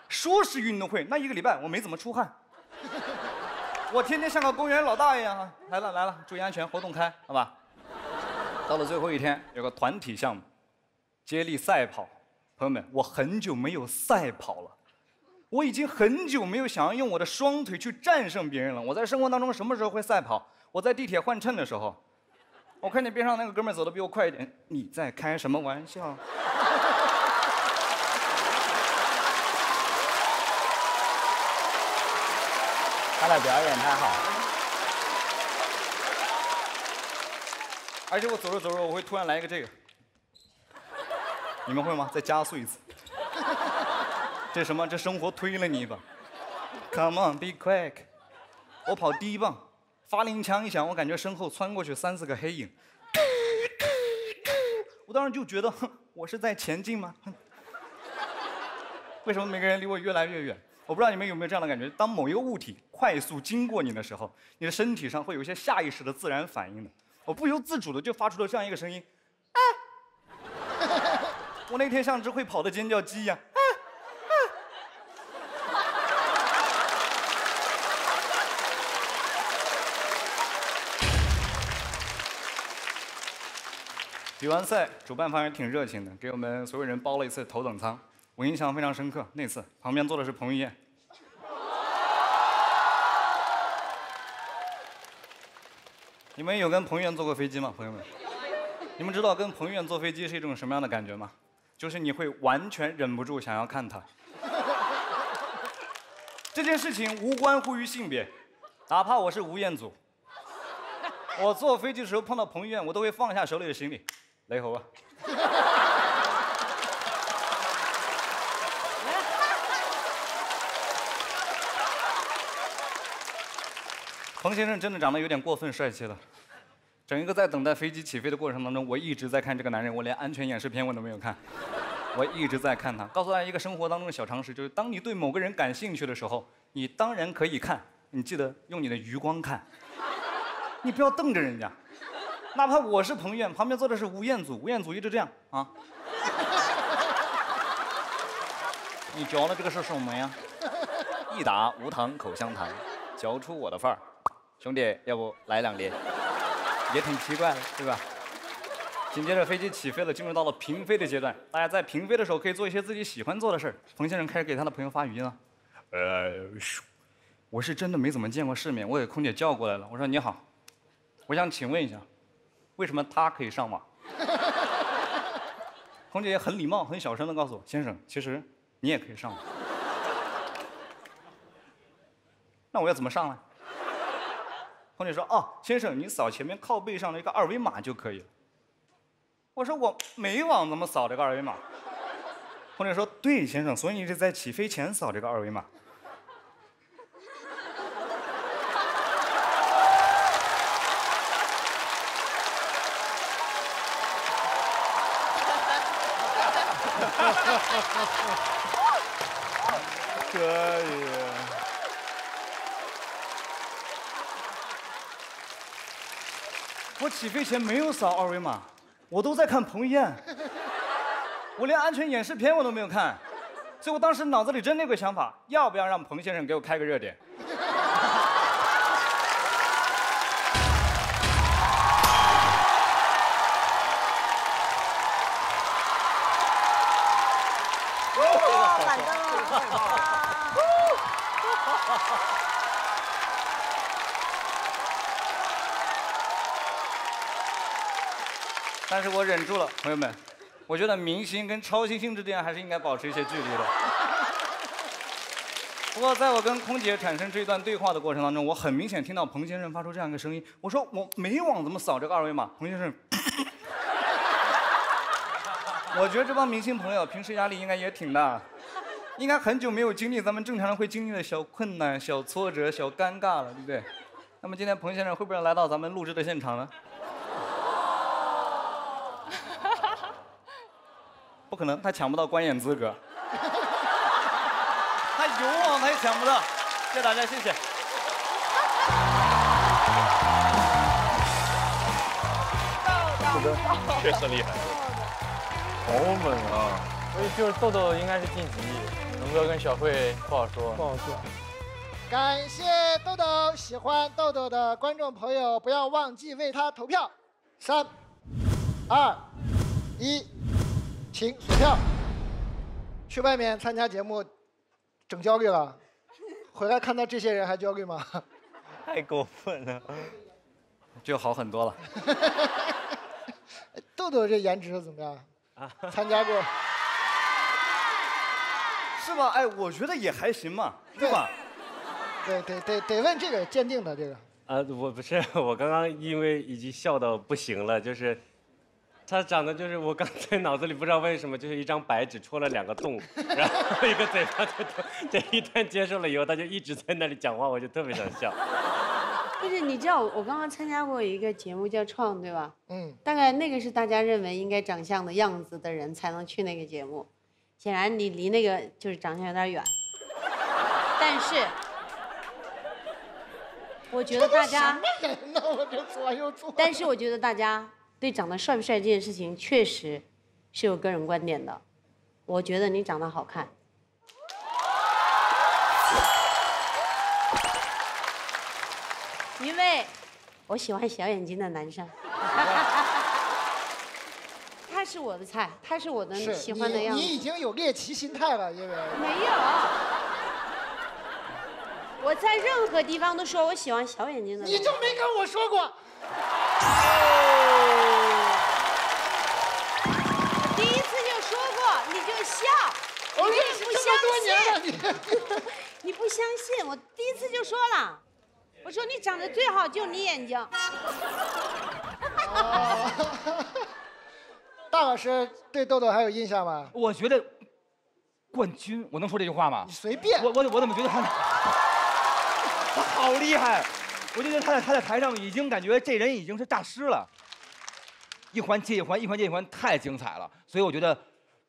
说是运动会，那一个礼拜我没怎么出汗。我天天像个公园老大一样啊！来了来了，注意安全，活动开，好吧？到了最后一天，有个团体项目，接力赛跑。朋友们，我很久没有赛跑了，我已经很久没有想要用我的双腿去战胜别人了。我在生活当中什么时候会赛跑？我在地铁换乘的时候，我看见边上那个哥们儿走的比我快一点，你在开什么玩笑？(laughs) 他的表演太好了。而且我走着走着，我会突然来一个这个，你们会吗？再加速一次。这什么？这生活推了你一把。Come on, be quick！我跑第一棒，发令枪一响，我感觉身后窜过去三四个黑影。(laughs) 我当时就觉得，哼，我是在前进吗？为什么每个人离我越来越远？我不知道你们有没有这样的感觉：当某一个物体快速经过你的时候，你的身体上会有一些下意识的自然反应的。我不由自主的就发出了这样一个声音，啊！(laughs) 我那天像只会跑的尖叫鸡一样，比完赛，主办方也挺热情的，给我们所有人包了一次头等舱，我印象非常深刻。那次旁边坐的是彭于晏，你们有跟彭于晏坐过飞机吗，朋友们？你们知道跟彭于晏坐飞机是一种什么样的感觉吗？就是你会完全忍不住想要看他。这件事情无关乎于性别，哪怕我是吴彦祖，我坐飞机的时候碰到彭于晏，我都会放下手里的行李，雷猴啊。彭先生真的长得有点过分帅气了。整一个在等待飞机起飞的过程当中，我一直在看这个男人，我连安全演示片我都没有看，我一直在看他。告诉大家一个生活当中的小常识，就是当你对某个人感兴趣的时候，你当然可以看，你记得用你的余光看，你不要瞪着人家。哪怕我是彭于晏，旁边坐的是吴彦祖，吴彦祖一直这样啊。(laughs) 你嚼的这个是什么呀？益达无糖口香糖，嚼出我的范儿。兄弟，要不来两粒？也挺奇怪的，对吧？紧接着飞机起飞了，进入到了平飞的阶段。大家在平飞的时候可以做一些自己喜欢做的事儿。冯先生开始给他的朋友发语音了。呃，我是真的没怎么见过世面，我给空姐叫过来了。我说你好，我想请问一下，为什么他可以上网？(laughs) 空姐也很礼貌、很小声的告诉我，先生，其实你也可以上网。那我要怎么上呢？空姐说：“哦，先生，你扫前面靠背上的一个二维码就可以了。”我说：“我没网怎么扫这个二维码？”空姐说：“对，先生，所以你是在起飞前扫这个二维码。”可以。我起飞前没有扫二维码，我都在看彭于晏，我连安全演示片我都没有看，所以我当时脑子里真那个想法，要不要让彭先生给我开个热点？是我忍住了，朋友们，我觉得明星跟超新星之间还是应该保持一些距离的。不过，在我跟空姐产生这段对话的过程当中，我很明显听到彭先生发出这样一个声音。我说我没往怎么扫这个二维码，彭先生。(laughs) 我觉得这帮明星朋友平时压力应该也挺大，应该很久没有经历咱们正常人会经历的小困难、小挫折、小尴尬了，对不对？那么今天彭先生会不会来到咱们录制的现场呢？不可能，他抢不到观演资格。(laughs) 他有网他也抢不到。谢谢大家，谢谢。确实厉害，好猛啊！所以就是豆豆应该是晋级，龙哥跟小慧不好说，不好说。感谢豆豆，喜欢豆豆的观众朋友不要忘记为他投票。三、二、一，请锁票。去外面参加节目，整焦虑了，回来看到这些人还焦虑吗？太过分了，就好很多了。(laughs) 豆豆这颜值怎么样？啊参加过。是吧？哎，我觉得也还行嘛，对吧？对对对，得问这个鉴定的这个。啊，我不是，我刚刚因为已经笑到不行了，就是他长得就是我刚才脑子里不知道为什么就是一张白纸戳了两个洞，然后一个嘴巴在动。这一旦接受了以后，他就一直在那里讲话，我就特别想笑。(laughs) 就是你知道我我刚刚参加过一个节目叫《创》，对吧？嗯。大概那个是大家认为应该长相的样子的人才能去那个节目，显然你离那个就是长相有点远。但是，我觉得大家，什么人呢？我这左右左。但是我觉得大家对长得帅不帅这件事情确实是有个人观点的。我觉得你长得好看。因为我喜欢小眼睛的男生，(laughs) 他是我的菜，他是我的喜欢的样子。你你已经有猎奇心态了，因为没有，我在任何地方都说我喜欢小眼睛的。你就没跟我说过。(laughs) 笑，我你认识这不相么多年了，信，你 (laughs) 你不相信，我第一次就说了，我说你长得最好就你眼睛。(laughs) 大老师对豆豆还有印象吗？我觉得冠军，我能说这句话吗？你随便。我我我怎么觉得他他好厉害？我就觉得他在他在台上已经感觉这人已经是大师了，一环接一环，一环接一环，太精彩了。所以我觉得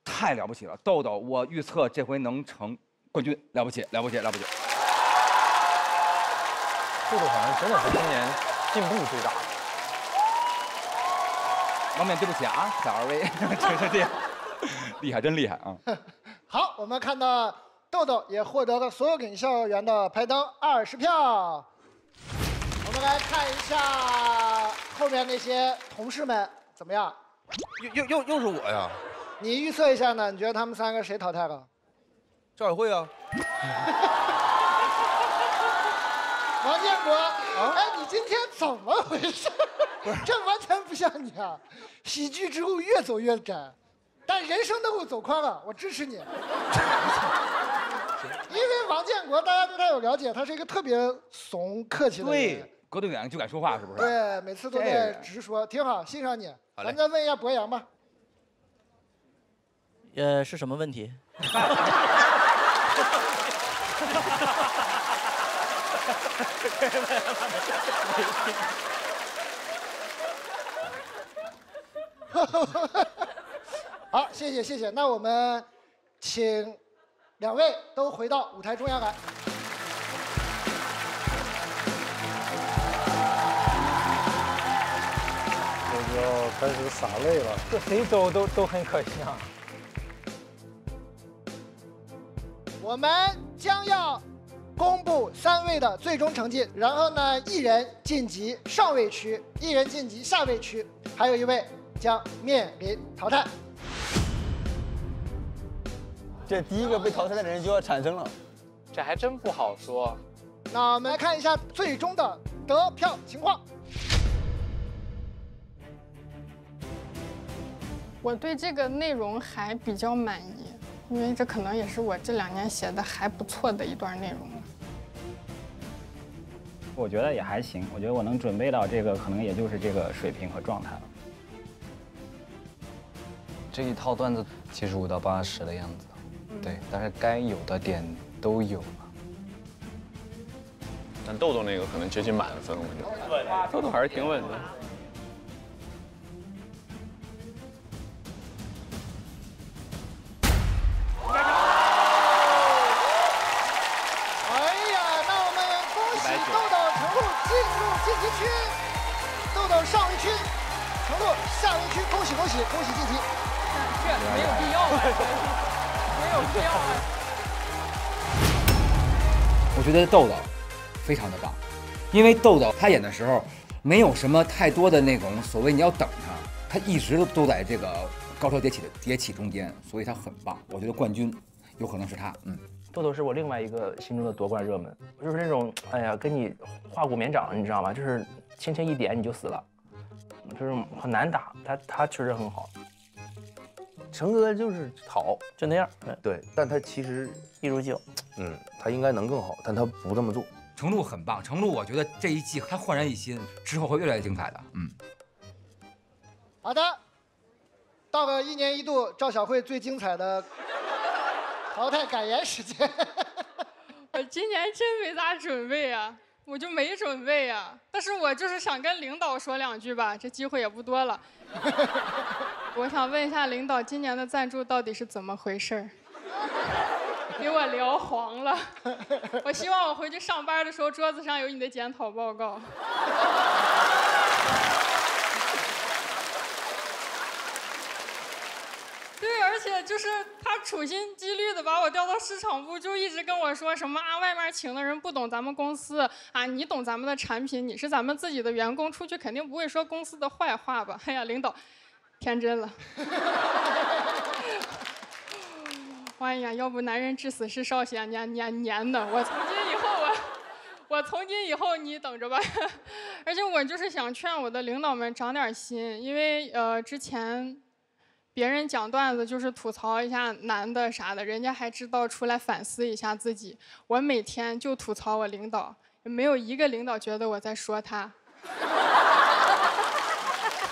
太了不起了。豆豆，我预测这回能成冠军，了不起，了不起，了不起。豆豆好像真的是今年进步最大的。王冕，对不起啊，小二位，(laughs) 就是这样，厉害，真厉害啊！(laughs) 好，我们看到豆豆也获得了所有领笑员的排灯二十票。我们来看一下后面那些同事们怎么样？又又又又是我呀！你预测一下呢？你觉得他们三个谁淘汰了？赵晓慧啊！(laughs) 王建国，哎，你今天怎么回事？不是 (laughs) 这完全不像你啊！喜剧之路越走越窄，但人生的路走宽了，我支持你。(laughs) 因为王建国，大家对他有了解，他是一个特别怂、客气的人。对，隔得远就敢说话，是不是？对，每次都这在直说，挺好，欣赏你。咱再问一下博洋吧。呃，是什么问题？(laughs) 好，谢谢谢谢。那我们请两位都回到舞台中央来。我就要开始洒泪了。这谁走都都很可惜啊。我们将要公布三位的最终成绩，然后呢，一人晋级上位区，一人晋级下位区，还有一位将面临淘汰。这第一个被淘汰的人就要产生了。这还真不好说。那我们来看一下最终的得票情况。我对这个内容还比较满意，因为这可能也是我这两年写的还不错的一段内容了。我觉得也还行，我觉得我能准备到这个，可能也就是这个水平和状态了。这一套段子七十五到八十的样子，对，但是该有的点都有了。但豆豆那个可能接近满分，我觉得。豆豆还是挺稳的。哎呀，那我们恭喜豆豆程璐进入晋级区，豆豆上一区，程璐下一区，恭喜恭喜恭喜晋级。这没有必要啊，没有必要啊。我觉得豆豆非常的棒，因为豆豆他演的时候没有什么太多的那种所谓你要等他，他一直都在这个高潮迭起的迭起中间，所以他很棒。我觉得冠军有可能是他，嗯。豆豆是我另外一个心中的夺冠热门，就是那种哎呀，跟你化骨绵掌，你知道吗？就是轻轻一点你就死了，就是很难打。他他确实很好，成哥就是好，就那样。对，但他其实一如既往，嗯，他应该能更好，但他不这么做。程璐很棒，程璐我觉得这一季他焕然一新，之后会越来越精彩的，嗯。好的，到了一年一度赵小慧最精彩的 (laughs) 淘汰感言时间。(laughs) 我今年真没咋准备啊，我就没准备啊。但是我就是想跟领导说两句吧，这机会也不多了。(laughs) 我想问一下领导，今年的赞助到底是怎么回事儿？给我聊黄了。我希望我回去上班的时候桌子上有你的检讨报告。对，而且就是他处心积虑的把我调到市场部，就一直跟我说什么啊，外面请的人不懂咱们公司啊，你懂咱们的产品，你是咱们自己的员工，出去肯定不会说公司的坏话吧？哎呀，领导，天真了。(laughs) 哎呀，要不男人至死是少先，年年年的。我从今以后我，我从今以后你等着吧。(laughs) 而且我就是想劝我的领导们长点心，因为呃之前别人讲段子就是吐槽一下男的啥的，人家还知道出来反思一下自己。我每天就吐槽我领导，没有一个领导觉得我在说他。(laughs)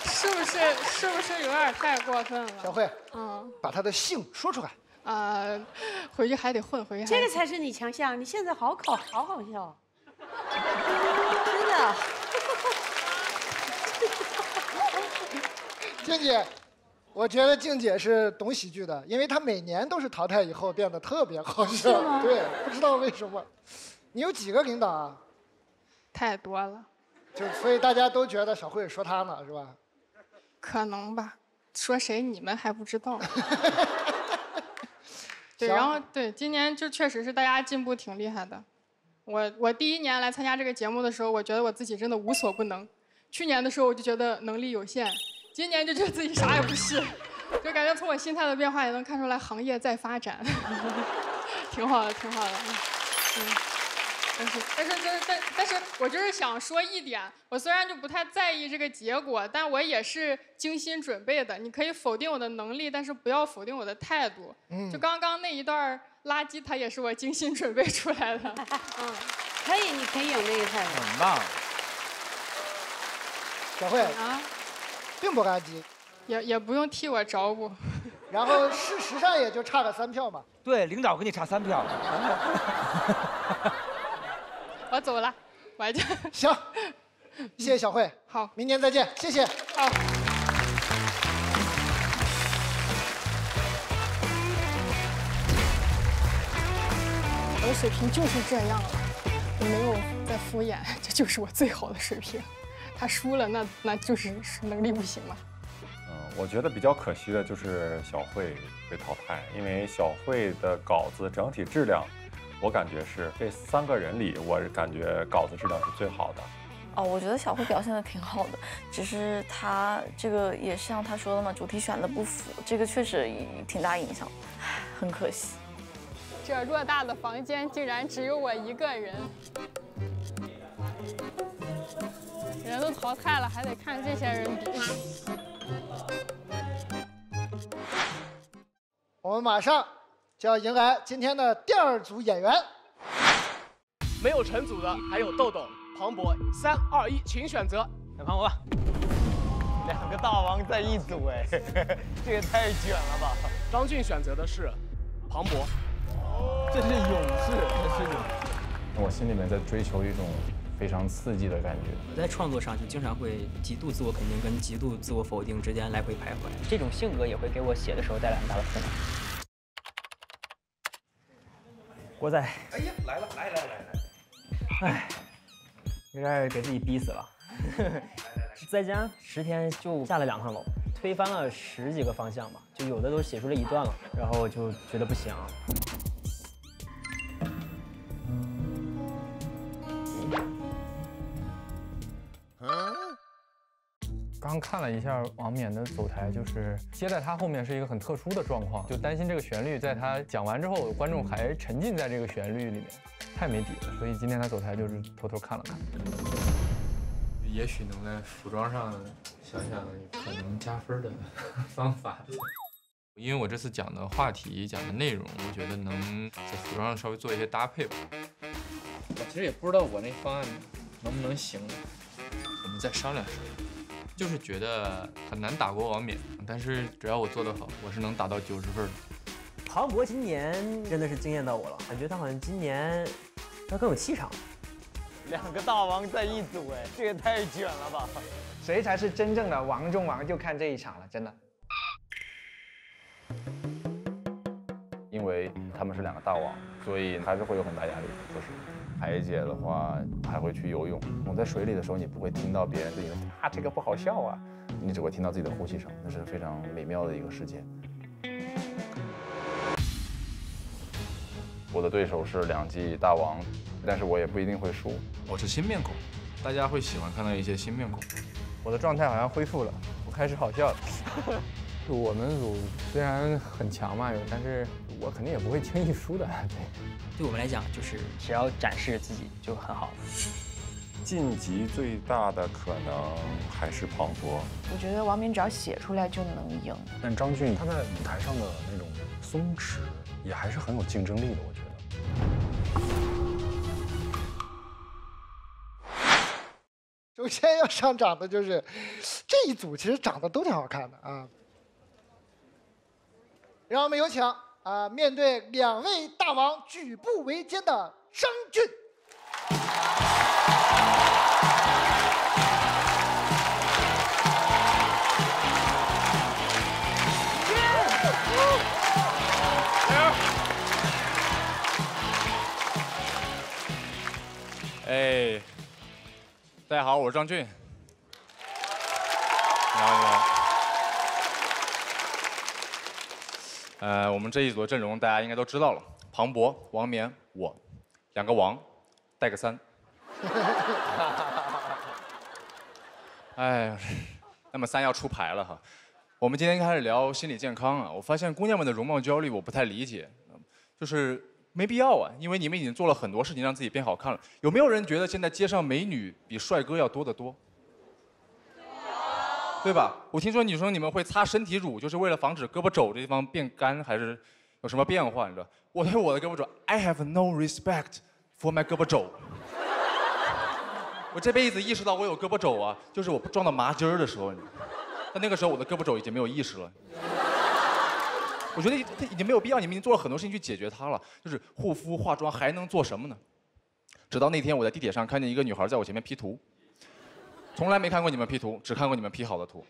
是不是是不是有点太过分了？小慧，嗯，把他的姓说出来。啊，回去还得混，回去这个才是你强项。你现在好考，好好笑，真的。(laughs) 静姐，我觉得静姐是懂喜剧的，因为她每年都是淘汰以后变得特别好笑。吗对，不知道为什么。你有几个领导啊？太多了，就所以大家都觉得小慧说她呢，是吧？可能吧。说谁你们还不知道。(laughs) 对，然后对，今年就确实是大家进步挺厉害的。我我第一年来参加这个节目的时候，我觉得我自己真的无所不能。去年的时候我就觉得能力有限，今年就觉得自己啥也不是，就感觉从我心态的变化也能看出来行业在发展，(laughs) 挺好的，挺好的。嗯，但是但是但是但但是我就是想说一点，我虽然就不太在意这个结果，但我也是精心准备的。你可以否定我的能力，但是不要否定我的态度。嗯就刚刚那一段垃圾，它也是我精心准备出来的。(laughs) 嗯，可以，你可以有那个态度。很棒。小慧啊，并不垃圾，也也不用替我找补。然后事实上也就差个三票嘛。对，领导给你差三票。(laughs) 我走了，我就 (laughs) 行，谢谢小慧。好，明年再见，谢谢。好。我的水平就是这样了，我没有在敷衍，这就是我最好的水平。他输了，那那就是能力不行嘛。嗯，我觉得比较可惜的就是小慧被淘汰，因为小慧的稿子整体质量，我感觉是这三个人里，我感觉稿子质量是最好的。哦，我觉得小慧表现的挺好的，只是她这个也是像他说的嘛，主题选的不符，这个确实挺大影响，唉，很可惜。这偌大的房间竟然只有我一个人，人都淘汰了，还得看这些人比。我们马上就要迎来今天的第二组演员。没有成组的还有豆豆、庞博。三二一，请选择。选庞博吧。两个大王在一组哎，(laughs) 这也太卷了吧！张俊选择的是庞博。这是勇士，这是勇士。我心里面在追求一种非常刺激的感觉。我在创作上就经常会极度自我肯定跟极度自我否定之间来回徘徊，这种性格也会给我写的时候带来很大的困难。国仔，哎呀，来了，来来来来。哎，有点给自己逼死了。在家十天就下了两趟楼，推翻了十几个方向吧，就有的都写出了一段了，然后就觉得不行。刚看了一下王冕的走台，就是接在他后面是一个很特殊的状况，就担心这个旋律在他讲完之后，观众还沉浸在这个旋律里面，太没底了。所以今天他走台就是偷偷看了看。也许能在服装上想想可能加分的方法。(laughs) 因为我这次讲的话题、讲的内容，我觉得能在服装上稍微做一些搭配吧。我其实也不知道我那方案能不能行，我们再商量商量。就是觉得很难打过王冕，但是只要我做得好，我是能打到九十分的。庞博今年真的是惊艳到我了，感觉他好像今年他更有气场。两个大王在一组哎，这也太卷了吧！谁才是真正的王中王？就看这一场了，真的。因为他们是两个大王，所以还是会有很大压力。就是排解的话，还会去游泳。我在水里的时候，你不会听到别人对你的啊，这个不好笑啊，你只会听到自己的呼吸声，那是非常美妙的一个世界。我的对手是两季大王，但是我也不一定会输。我是新面孔，大家会喜欢看到一些新面孔。我的状态好像恢复了，我开始好笑了。(laughs) 我们组虽然很强嘛，有，但是我肯定也不会轻易输的。对，对我们来讲，就是只要展示自己就很好。晋级最大的可能还是庞博。我觉得王明只要写出来就能赢。但张俊他在舞台上的那种松弛，也还是很有竞争力的，我觉得。首先要上场的就是这一组，其实长得都挺好看的啊。让我们有请啊，面对两位大王举步维艰的张俊。哎，大家好，我是张俊。你好，你好。呃，我们这一组的阵容大家应该都知道了，庞博、王冕、我，两个王，带个三。哎，那么三要出牌了哈。我们今天开始聊心理健康啊，我发现姑娘们的容貌焦虑我不太理解，就是没必要啊，因为你们已经做了很多事情让自己变好看了。有没有人觉得现在街上美女比帅哥要多得多？对吧？我听说女生你们会擦身体乳，就是为了防止胳膊肘这地方变干，还是有什么变化？你知道？我对我的胳膊肘，I have no respect for my 胳膊肘。我这辈子意识到我有胳膊肘啊，就是我撞到麻筋儿的时候，但那个时候我的胳膊肘已经没有意识了。我觉得他已经没有必要，你们已经做了很多事情去解决它了，就是护肤化妆还能做什么呢？直到那天我在地铁上看见一个女孩在我前面 P 图。从来没看过你们 P 图，只看过你们 P 好的图。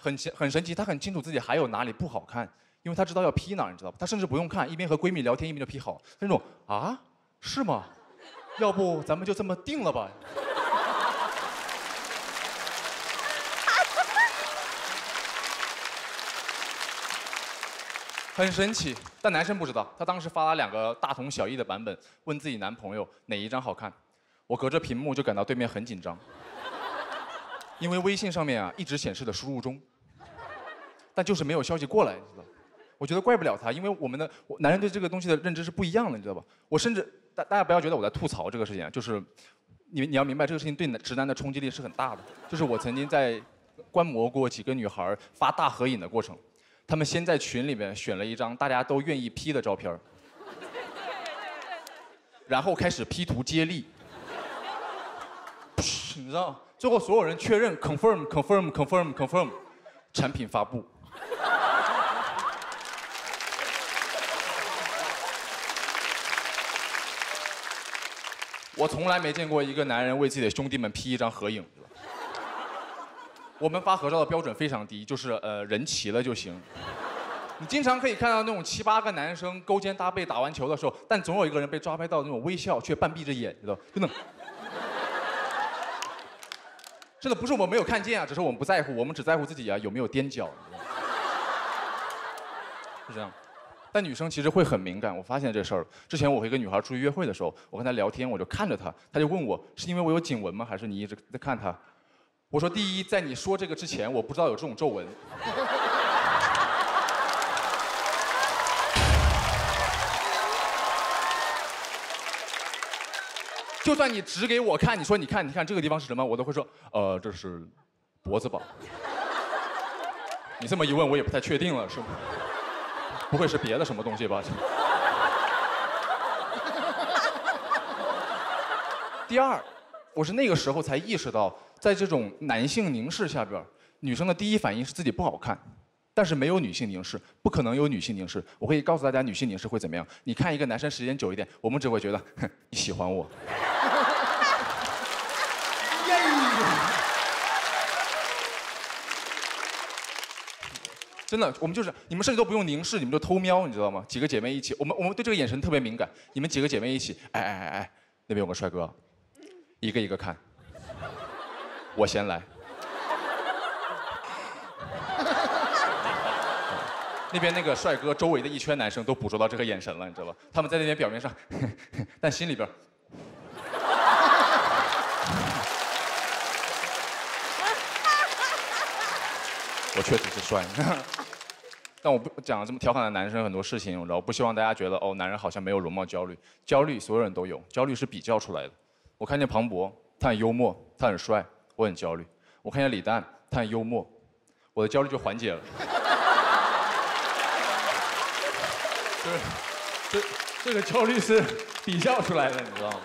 很奇很神奇，她很清楚自己还有哪里不好看，因为她知道要 P 哪，你知道吧？她甚至不用看，一边和闺蜜聊天一边就 P 好。那种啊，是吗？要不咱们就这么定了吧？很神奇，但男生不知道。他当时发了两个大同小异的版本，问自己男朋友哪一张好看。我隔着屏幕就感到对面很紧张，因为微信上面啊一直显示的输入中，但就是没有消息过来，你知道？我觉得怪不了他，因为我们的男人对这个东西的认知是不一样的，你知道吧？我甚至大大家不要觉得我在吐槽这个事情，就是你你要明白这个事情对直男的冲击力是很大的。就是我曾经在观摩过几个女孩发大合影的过程，她们先在群里面选了一张大家都愿意 P 的照片然后开始 P 图接力。你知道，最后所有人确认，confirm confirm confirm confirm，产品发布。我从来没见过一个男人为自己的兄弟们 P 一张合影。我们发合照的标准非常低，就是呃人齐了就行。你经常可以看到那种七八个男生勾肩搭背打完球的时候，但总有一个人被抓拍到那种微笑却半闭着眼，知道真的。真的不是我们没有看见啊，只是我们不在乎，我们只在乎自己啊有没有踮脚，是这样。但女生其实会很敏感，我发现这事儿。之前我和一个女孩出去约会的时候，我跟她聊天，我就看着她，她就问我是因为我有颈纹吗，还是你一直在看她？我说第一，在你说这个之前，我不知道有这种皱纹。就算你指给我看，你说你看，你看这个地方是什么，我都会说，呃，这是脖子吧。你这么一问，我也不太确定了，是吗？不会是别的什么东西吧？第二，我是那个时候才意识到，在这种男性凝视下边，女生的第一反应是自己不好看。但是没有女性凝视，不可能有女性凝视。我可以告诉大家，女性凝视会怎么样？你看一个男生时间久一点，我们只会觉得，哼，你喜欢我。真的，我们就是你们甚至都不用凝视，你们就偷瞄，你知道吗？几个姐妹一起，我们我们对这个眼神特别敏感。你们几个姐妹一起，哎哎哎哎，那边有个帅哥，一个一个看，我先来。那边那个帅哥周围的一圈男生都捕捉到这个眼神了，你知道吧？他们在那边表面上，(laughs) 但心里边，(laughs) 我确实是帅。(laughs) 但我不讲这么调侃的男生很多事情，然后不希望大家觉得哦，男人好像没有容貌焦虑。焦虑所有人都有，焦虑是比较出来的。我看见庞博，他很幽默，他很帅，我很焦虑。我看见李诞，他很幽默，我的焦虑就缓解了。对，这这个焦虑是比较出来的，你知道吗？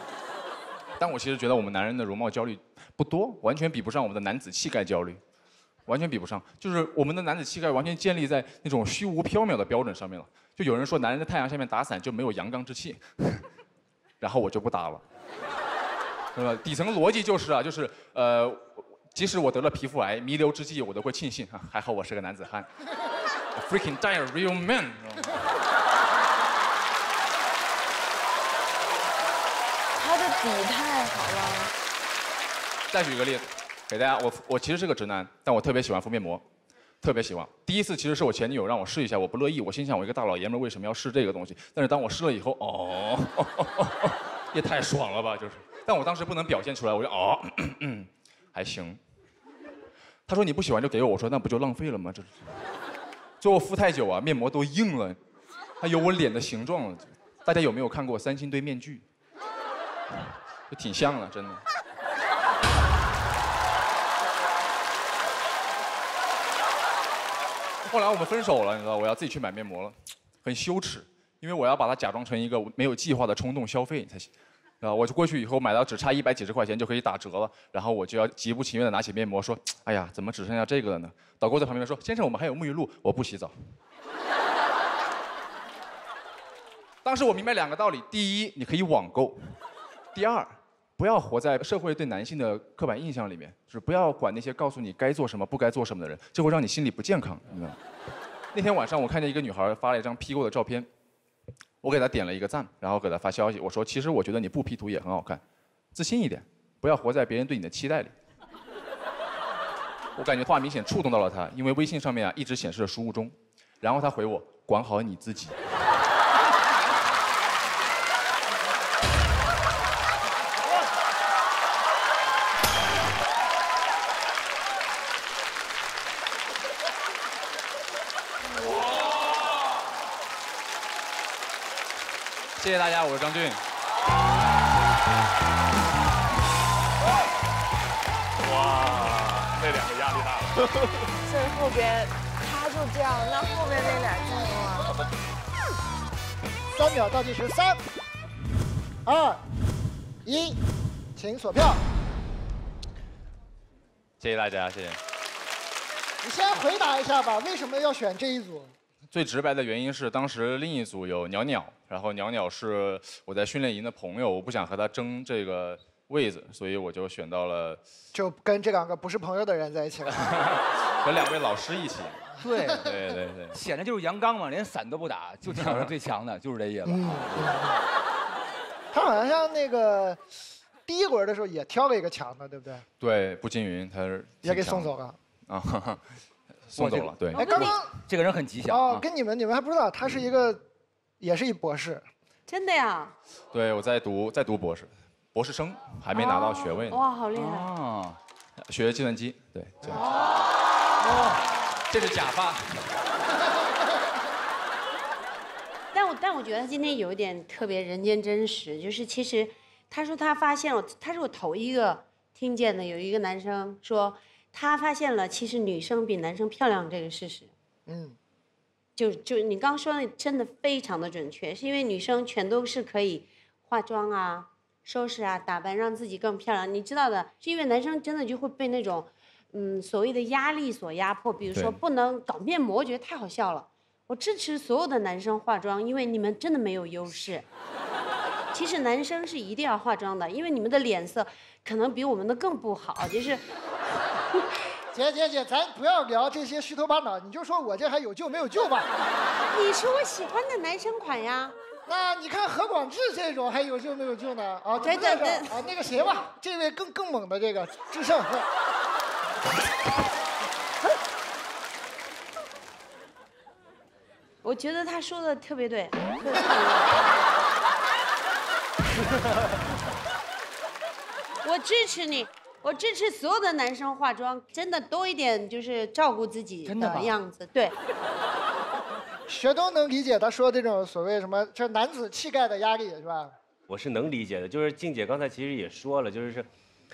但我其实觉得我们男人的容貌焦虑不多，完全比不上我们的男子气概焦虑，完全比不上。就是我们的男子气概完全建立在那种虚无缥缈的标准上面了。就有人说男人在太阳下面打伞就没有阳刚之气，(laughs) 然后我就不打了，对吧？底层逻辑就是啊，就是呃，即使我得了皮肤癌，弥留之际我都会庆幸，还好我是个男子汉，freaking die a real man。底太好了。再举个例子，给大家，我我其实是个直男，但我特别喜欢敷面膜。特别喜欢。第一次其实是我前女友让我试一下，我不乐意，我心想我一个大老爷们为什么要试这个东西？但是当我试了以后，哦，(laughs) 也太爽了吧，就是。但我当时不能表现出来，我就哦，嗯，(coughs) 还行。他说你不喜欢就给我，我说那不就浪费了吗？这是。最后敷太久啊，面膜都硬了，还有我脸的形状了。大家有没有看过三星堆面具？就挺像的，真的。后来我们分手了，你知道，我要自己去买面膜了，(tsk) 很羞耻，因为我要把它假装成一个没有计划的冲动消费才行。啊，我就过去以后买到只差一百几十块钱就可以打折了，然后我就要极不情愿的拿起面膜说：“哎呀，怎么只剩下这个了呢？”导购在旁边说：“先生，我们还有沐浴露，我不洗澡。(laughs) ”当时我明白两个道理：第一，你可以网购；第二，不要活在社会对男性的刻板印象里面，就是不要管那些告诉你该做什么、不该做什么的人，这会让你心里不健康，你知道吗？那天晚上我看见一个女孩发了一张 P 过的照片。我给她点了一个赞，然后给她发消息，我说：“其实我觉得你不 P 图也很好看，自信一点，不要活在别人对你的期待里。”我感觉话明显触动到了她，因为微信上面啊一直显示着输入中，然后她回我：“管好你自己。”谢谢大家，我是张俊。哇，那两个压力大了。最后边他就这样，那后面那俩进入了。三秒倒计时，三、二、一，请锁票。谢谢大家，谢谢。你先回答一下吧，为什么要选这一组？最直白的原因是，当时另一组有鸟鸟，然后鸟鸟是我在训练营的朋友，我不想和他争这个位子，所以我就选到了，就跟这两个不是朋友的人在一起了，(laughs) 和两位老师一起。(laughs) 对对对对，显得就是阳刚嘛，连伞都不打，就挑上最强的，就是这意思。他好像像那个第一轮的时候也挑了一个强的，对不对？对，步惊云他是也给送走了。啊，(laughs) 送走了。对，哎，刚刚这个人很吉祥。哦，跟你们你们还不知道，他是一个，也是一博士。真的呀？对，我在读在读博士，博士生还没拿到学位呢。哇，好厉害！啊，学计算机，对。哦，这是假发。(laughs) 但我但我觉得他今天有一点特别人间真实，就是其实他说他发现了，他是我头一个听见的，有一个男生说他发现了，其实女生比男生漂亮这个事实。嗯，就就你刚说的真的非常的准确，是因为女生全都是可以化妆啊、收拾啊、打扮，让自己更漂亮。你知道的，是因为男生真的就会被那种嗯所谓的压力所压迫，比如说不能搞面膜，我觉得太好笑了。我支持所有的男生化妆，因为你们真的没有优势。其实男生是一定要化妆的，因为你们的脸色可能比我们的更不好，就是。(laughs) 姐姐姐，咱不要聊这些虚头巴脑，你就说我这还有救没有救吧。(laughs) 你是我喜欢的男生款呀。那你看何广智这种还有救没有救呢？啊，对不在这对啊，那个谁吧，这位更更猛的这个智胜。我觉得他说的特别对。(laughs) 我支持你，我支持所有的男生化妆，真的多一点就是照顾自己的样子。对，(laughs) 学冬能理解他说这种所谓什么，这男子气概的压力是吧？我是能理解的，就是静姐刚才其实也说了，就是，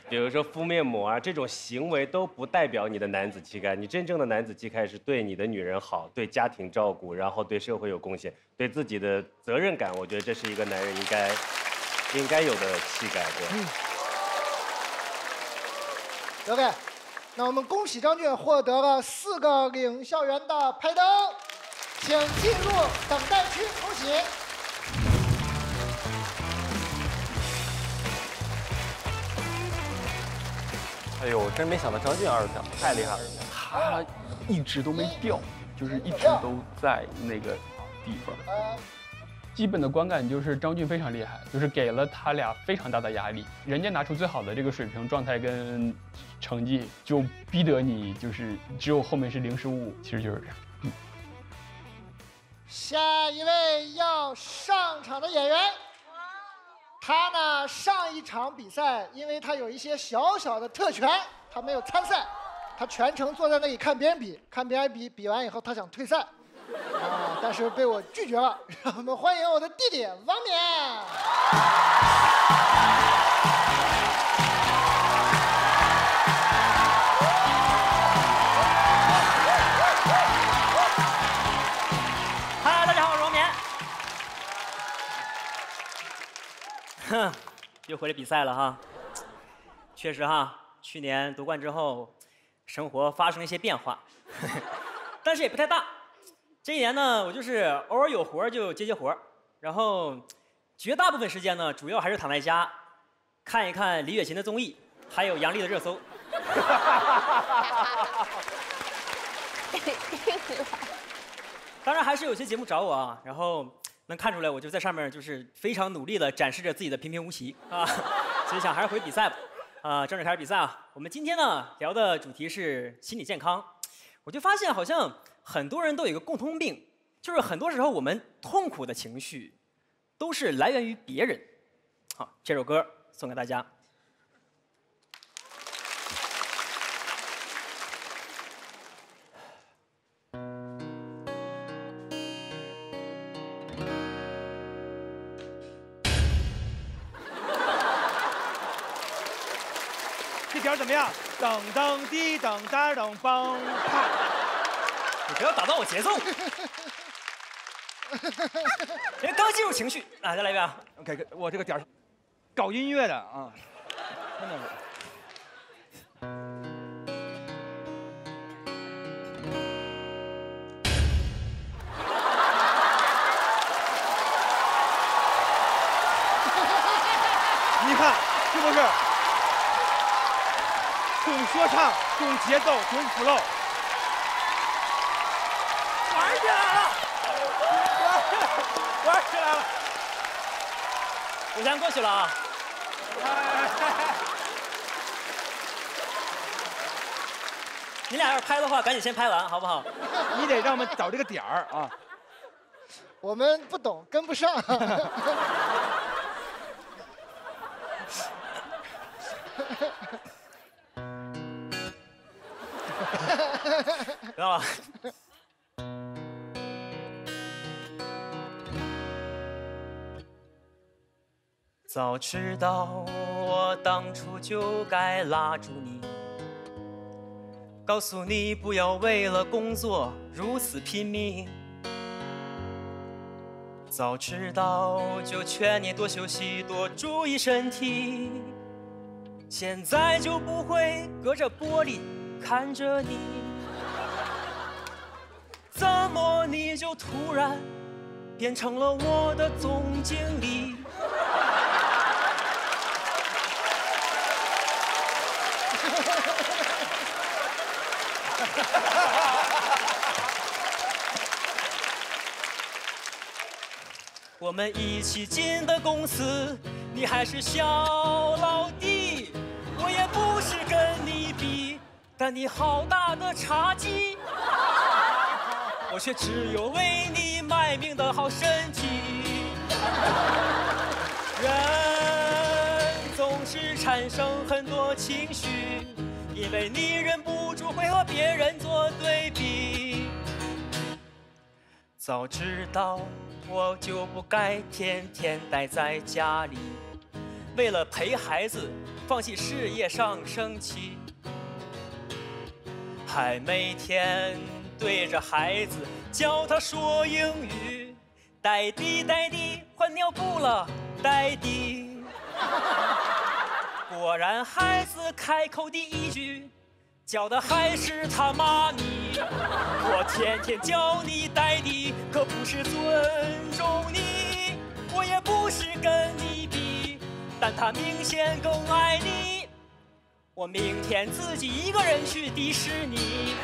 比如说敷面膜啊这种行为都不代表你的男子气概，你真正的男子气概是对你的女人好，对家庭照顾，然后对社会有贡献，对自己的责任感，我觉得这是一个男人应该应该有的气概，对。OK，那我们恭喜张俊获得了四个领校园的拍灯，请进入等待区，恭喜。哎呦，真没想到张俊二十票，太厉害了！他一直都没掉，就是一直都在那个地方。基本的观感就是张俊非常厉害，就是给了他俩非常大的压力，人家拿出最好的这个水平、状态跟成绩，就逼得你就是只有后面是零失误，其实就是这样。下一位要上场的演员，他呢上一场比赛，因为他有一些小小的特权，他没有参赛，他全程坐在那里看别人比，看别人比，比完以后他想退赛，啊，但是被我拒绝了。让我们欢迎我的弟弟王冕。嗨，大家好，我是王冕。哼，又回来比赛了哈。确实哈，去年夺冠之后，生活发生了一些变化，(laughs) 但是也不太大。这一年呢，我就是偶尔有活儿就接接活儿，然后绝大部分时间呢，主要还是躺在家，看一看李雪琴的综艺，还有杨笠的热搜。当然还是有些节目找我啊，然后能看出来我就在上面就是非常努力的展示着自己的平平无奇啊，所以想还是回比赛吧。啊，正式开始比赛啊！我们今天呢聊的主题是心理健康，我就发现好像很多人都有一个共通病，就是很多时候我们痛苦的情绪都是来源于别人。好，这首歌送给大家。噔噔滴噔哒噔梆，啪！你不要打断我节奏。人刚进入情绪，啊，再来一遍啊。OK，我这个点儿，搞音乐的啊，真的是。(laughs) 你看是不是？懂说唱，懂节奏，懂 flow。玩起来了，玩起来了。我先过去了啊。(laughs) 你俩要是拍的话，赶紧先拍完，好不好？你得让我们找这个点儿啊。我们不懂，跟不上。(laughs) (laughs) 知道吧？早知道我当初就该拉住你，告诉你不要为了工作如此拼命。早知道就劝你多休息，多注意身体。现在就不会隔着玻璃看着你。怎么你就突然变成了我的总经理？我们一起进的公司，你还是小老弟，但你好大的茶几，我却只有为你卖命的好身体。人总是产生很多情绪，因为你忍不住会和别人做对比。早知道我就不该天天待在家里，为了陪孩子放弃事业上升期，还每天对着孩子教他说英语，呆滴呆滴换尿布了，呆滴。果然，孩子开口第一句叫的还是他妈咪。我天天叫你呆弟，可不是尊重你，我也不是跟你比，但他明显更爱你。我明天自己一个人去迪士尼。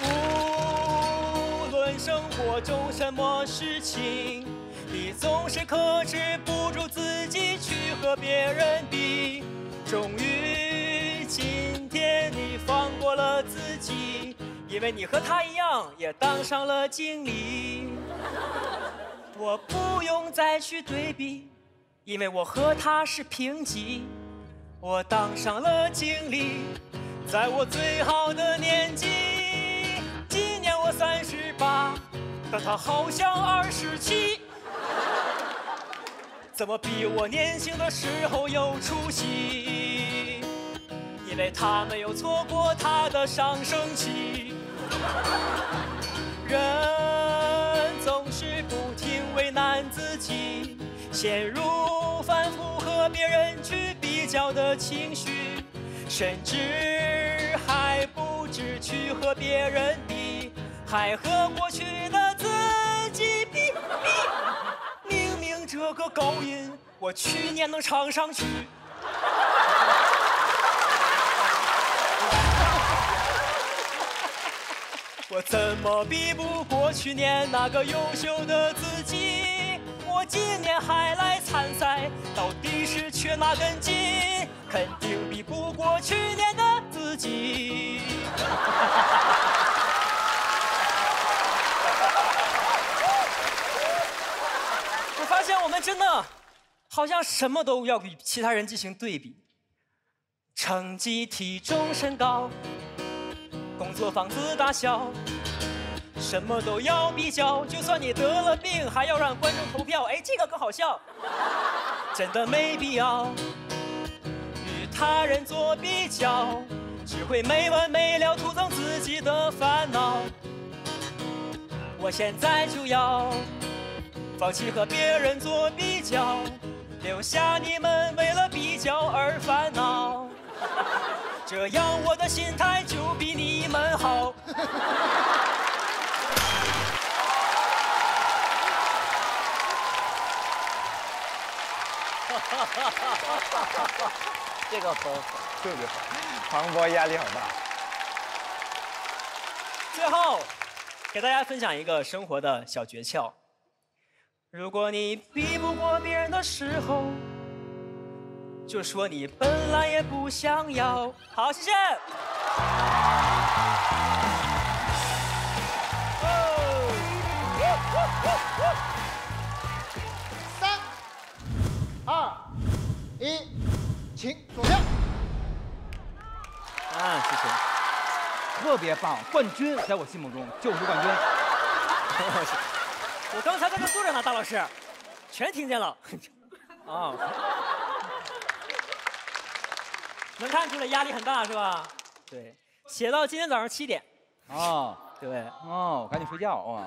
(laughs) 无论生活中什么事情，你总是克制不住自己去和别人比。终于今天你放过了自己，因为你和他一样也当上了经理。我不用再去对比，因为我和他是平级。我当上了经理，在我最好的年纪。今年我三十八，但他好像二十七。(laughs) 怎么比我年轻的时候有出息？因为他没有错过他的上升期。人总是不停为难自己，陷入反复和别人去比较的情绪，甚至还不知去和别人比，还和过去的自己比比。明明这个高音我去年能唱上去。我怎么比不过去年那个优秀的自己？还来参赛，到底是缺哪根筋？肯定比不过去年的自己。(laughs) 我发现我们真的好像什么都要与其他人进行对比，成绩、体重、身高。工作、房子大小，什么都要比较。就算你得了病，还要让观众投票。哎，这个更好笑，真的没必要与他人做比较，只会没完没了徒增自己的烦恼。我现在就要放弃和别人做比较，留下你们为了比较而烦恼。这样我的心态就比你们好。(laughs) 这个很好，特别好。庞博压力好大。最后，给大家分享一个生活的小诀窍：如果你比不过别人的时候，就说你本来也不想要。好，谢谢。三、二、一，请左票。啊，谢谢，特别棒，冠军在我心目中就是冠军。(laughs) 我刚才在这坐着呢，大老师，全听见了。啊，能看出来压力很大是吧？对，写到今天早上七点。哦，(laughs) 对，哦，赶紧睡觉啊。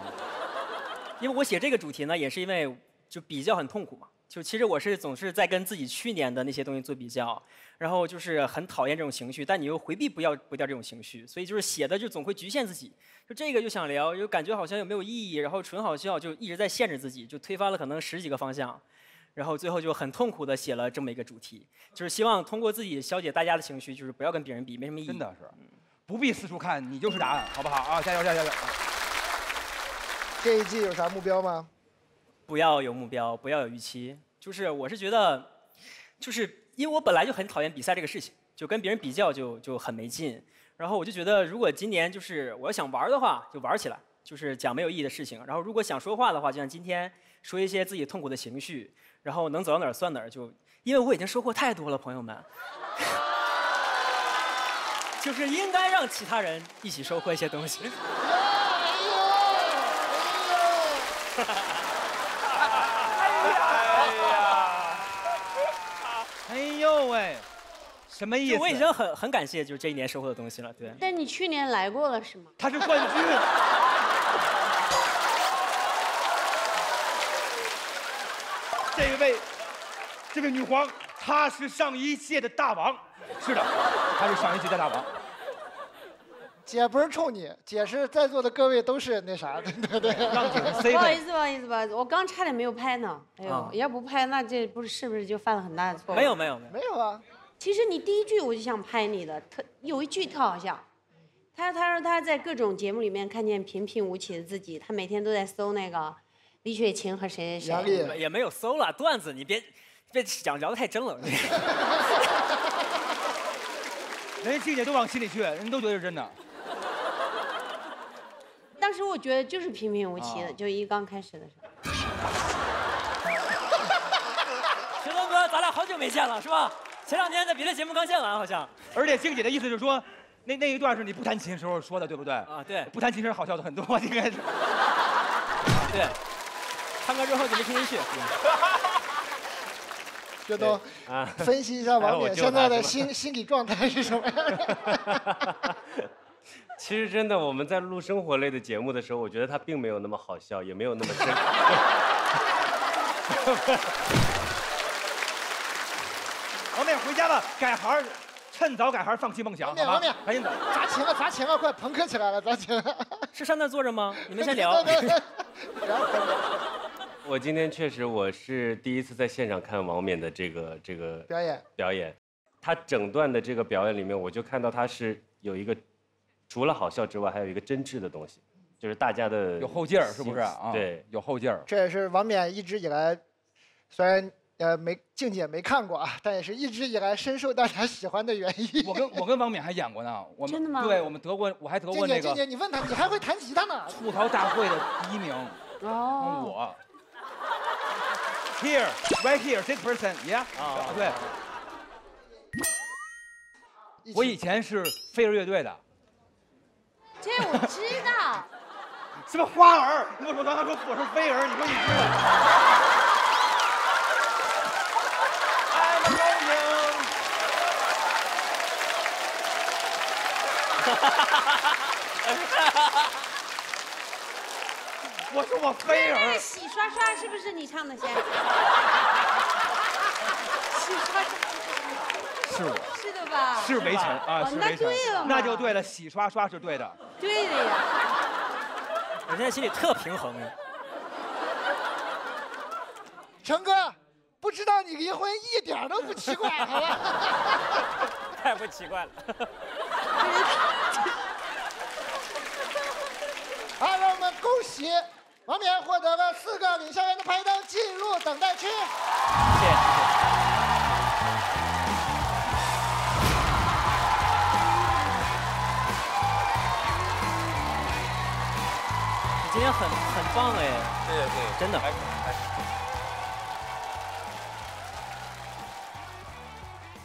因为我写这个主题呢，也是因为就比较很痛苦嘛。就其实我是总是在跟自己去年的那些东西做比较，然后就是很讨厌这种情绪，但你又回避不要不掉这种情绪，所以就是写的就总会局限自己。就这个就想聊，又感觉好像又没有意义，然后纯好笑，就一直在限制自己，就推翻了可能十几个方向，然后最后就很痛苦的写了这么一个主题，就是希望通过自己消解大家的情绪，就是不要跟别人比，没什么意义。真的是，不必四处看，你就是答案，好不好啊？加油加油加油！这一季有啥目标吗？不要有目标，不要有预期。就是我是觉得，就是因为我本来就很讨厌比赛这个事情，就跟别人比较就就很没劲。然后我就觉得，如果今年就是我要想玩的话，就玩起来，就是讲没有意义的事情。然后如果想说话的话，就像今天说一些自己痛苦的情绪，然后能走到哪儿算哪儿。就因为我已经收获太多了，朋友们，(laughs) 就是应该让其他人一起收获一些东西。哎 (laughs) 呦喂，什么意思？我已经很很感谢，就是这一年收获的东西了。对，但你去年来过了是吗？他是冠军。(laughs) 这位，这位女皇，她是上一届的大王。是的，她是上一届的大王。姐不是冲你，姐是在座的各位都是那啥的，对对。让姐 (laughs) 不好意思，不好意思，不好意思，我刚差点没有拍呢。哎呦，啊要不拍，那这不是是不是就犯了很大的错误？没有没有没有没有啊。其实你第一句我就想拍你的，特有一句特好笑，他他说他在各种节目里面看见平平无奇的自己，他每天都在搜那个李雪琴和谁谁谁。也没有搜了段子，你别别讲聊得太真了。(laughs) (laughs) 人家静姐都往心里去，人都觉得是真的。当时我觉得就是平平无奇的，就一刚开始的时候。(laughs) 学东哥，咱俩好久没见了，是吧？前两天在别的节目刚见完，好像。而且静姐的意思就是说，那那一段是你不弹琴时候说的，对不对？啊，对。不弹琴时好笑的很多，(laughs) 应该是。对。唱歌之后就没听进去。(laughs) 薛东，啊，分析一下王冕现在的心心理状态是什么样的？其实真的，我们在录生活类的节目的时候，我觉得他并没有那么好笑，也没有那么深。(laughs) 王冕回家吧，改行，趁早改行，放弃梦想。王冕，王冕，赶紧走。砸钱了，砸钱了，快朋克起来了，砸钱了。(laughs) 是上那坐着吗？你们先 (laughs) 聊。我今天确实我是第一次在现场看王冕的这个这个表演表演，他整段的这个表演里面，我就看到他是有一个除了好笑之外，还有一个真挚的东西，就是大家的有后劲儿，是不是啊？对，有后劲儿。这也是王冕一直以来，虽然呃没静姐没看过啊，但也是一直以来深受大家喜欢的原因。我跟我跟王冕还演过呢，我们真的吗？对，我们得过，我还得过那个。静姐，静姐，你问他，你还会弹吉他呢？吐槽大会的第一名。哦。我。Here, right here, this person, yeah. 啊，对。我以前是飞儿乐队的。这我知道。什么花儿？我说刚才说我是飞儿，你说你知道。(laughs) 我说我飞儿。那洗刷刷是不是你唱的先？(laughs) 洗刷刷。是我。是的吧？是围城啊，是围城。那对了那就对了，洗刷刷是对的。对的呀。我现在心里特平衡。成哥，不知道你离婚一点都不奇怪，好吧？(laughs) 太不奇怪了。(laughs) 好，让我们恭喜王冕获得了四个领笑员的拍灯，进入等待区。谢谢。你今天很很棒哎！谢谢谢谢，真的。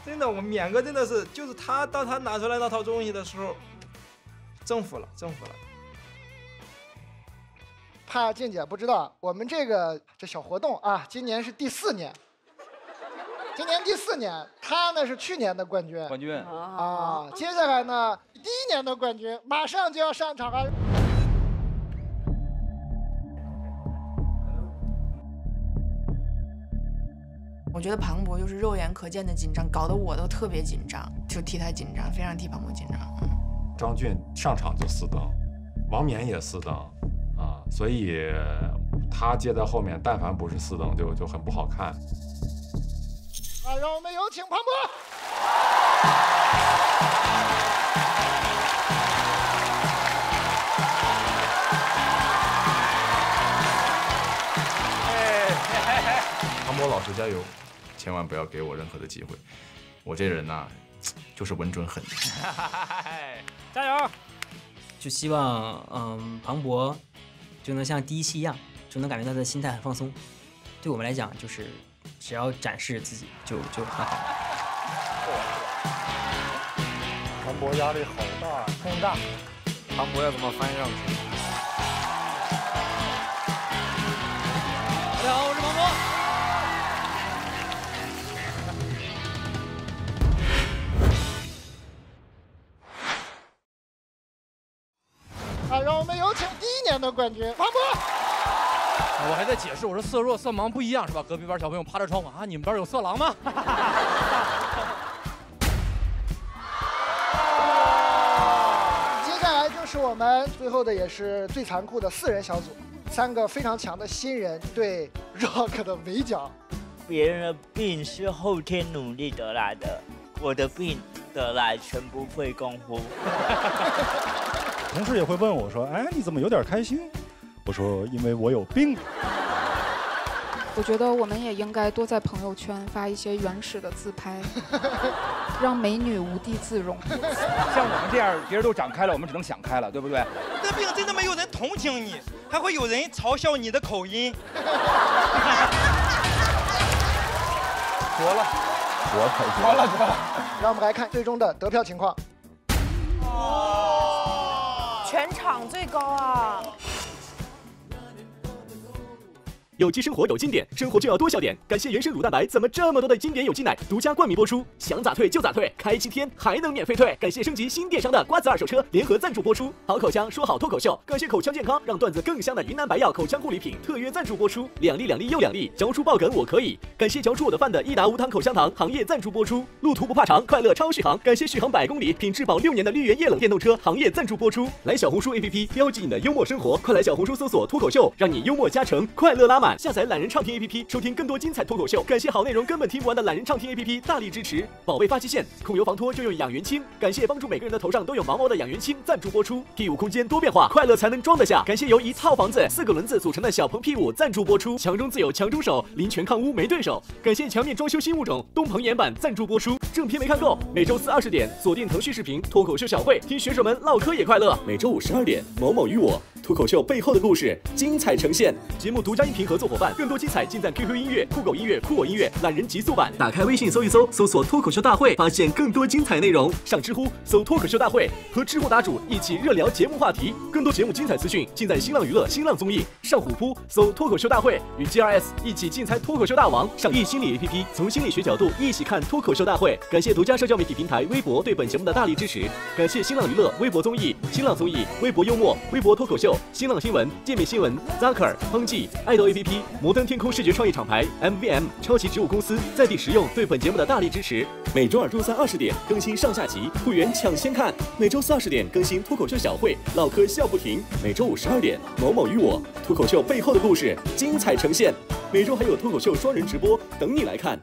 真的，我勉哥真的是，就是他当他拿出来那套东西的时候，征服了，征服了。怕静姐不知道，我们这个这小活动啊，今年是第四年。(laughs) 今年第四年，他呢是去年的冠军。冠军啊，接下来呢，第一年的冠军马上就要上场了。我觉得庞博就是肉眼可见的紧张，搞得我都特别紧张，就替他紧张，非常替庞博紧张。嗯。张俊上场就四灯，王冕也四灯。啊，所以他接在后面，但凡不是四灯，就就很不好看。啊，让我们有请庞博。庞博老师加油，千万不要给我任何的机会。我这人呐，就是稳准狠。(laughs) 加油！就希望嗯，庞博。就能像第一期一样，就能感觉到他的心态很放松。对我们来讲，就是只要展示自己就就很好。庞博压力好大，很大。庞博要怎么翻上去？啊，让我们有请第一年的冠军庞博。我还在解释，我说色弱色盲不一样是吧？隔壁班小朋友趴着窗户啊，你们班有色狼吗？(laughs) 接下来就是我们最后的也是最残酷的四人小组，三个非常强的新人对 Rock 的围剿。别人的病是后天努力得来的，我的病得来，全不费功夫。(laughs) 同事也会问我说：“哎，你怎么有点开心？”我说：“因为我有病。”我觉得我们也应该多在朋友圈发一些原始的自拍，让美女无地自容。像我们这样，别人都长开了，我们只能想开了，对不对？这病真的没有人同情你，还会有人嘲笑你的口音。(laughs) 得了，我可得了得了。让我们来看最终的得票情况。全场最高啊！有机生活有经典，生活就要多笑点。感谢原生乳蛋白，怎么这么多的经典有机奶独家冠名播出？想咋退就咋退，开七天还能免费退。感谢升级新电商的瓜子二手车联合赞助播出。好口腔说好脱口秀，感谢口腔健康让段子更香的云南白药口腔护理品特约赞助播出。两粒两粒又两粒，嚼出爆梗我可以。感谢嚼出我的饭的益达无糖口香糖行业赞助播出。路途不怕长，快乐超续航。感谢续航百公里、品质保六年的绿源液冷电动车行业赞助播出。来小红书 APP 标记你的幽默生活，快来小红书搜索脱口秀，让你幽默加成，快乐拉满。下载懒人畅听 APP 收听更多精彩脱口秀。感谢好内容根本听不完的懒人畅听 APP 大力支持。宝贝发际线控油防脱就用养元清。感谢帮助每个人的头上都有毛毛的养元清赞助播出。P 五空间多变化，快乐才能装得下。感谢由一套房子四个轮子组成的小鹏 P 五赞助播出。强中自有强中手，林泉抗污没对手。感谢墙面装修新物种东鹏岩板赞助播出。正片没看够，每周四二十点锁定腾讯视频脱口秀小会，听选手们唠嗑也快乐。每周五十二点某某与我脱口秀背后的故事精彩呈现。节目独家音频合作伙伴，更多精彩尽在 QQ 音乐、酷狗音乐、酷我音乐懒人极速版。打开微信搜一搜，搜索脱口秀大会，发现更多精彩内容。上知乎搜脱口秀大会，和知乎答主一起热聊节目话题。更多节目精彩资讯尽在新浪娱乐、新浪综艺。上虎扑搜脱口秀大会，与 GRS 一起竞猜脱口秀大王。上易心理 APP 从心理学角度一起看脱口秀大会。感谢独家社交媒体平台微博对本节目的大力支持。感谢新浪娱乐、微博综艺、新浪综艺、微博幽默、微博脱口秀、新浪新闻、界面新闻、Zucker、亨记、爱豆 APP、摩登天空视觉创意厂牌、MVM、超级植物公司在地实用对本节目的大力支持。每周二、周三二十点更新上下集，会员抢先看。每周四二十点更新脱口秀小会，唠嗑笑不停。每周五十二点，某某与我脱口秀背后的故事精彩呈现。每周还有脱口秀双人直播等你来看。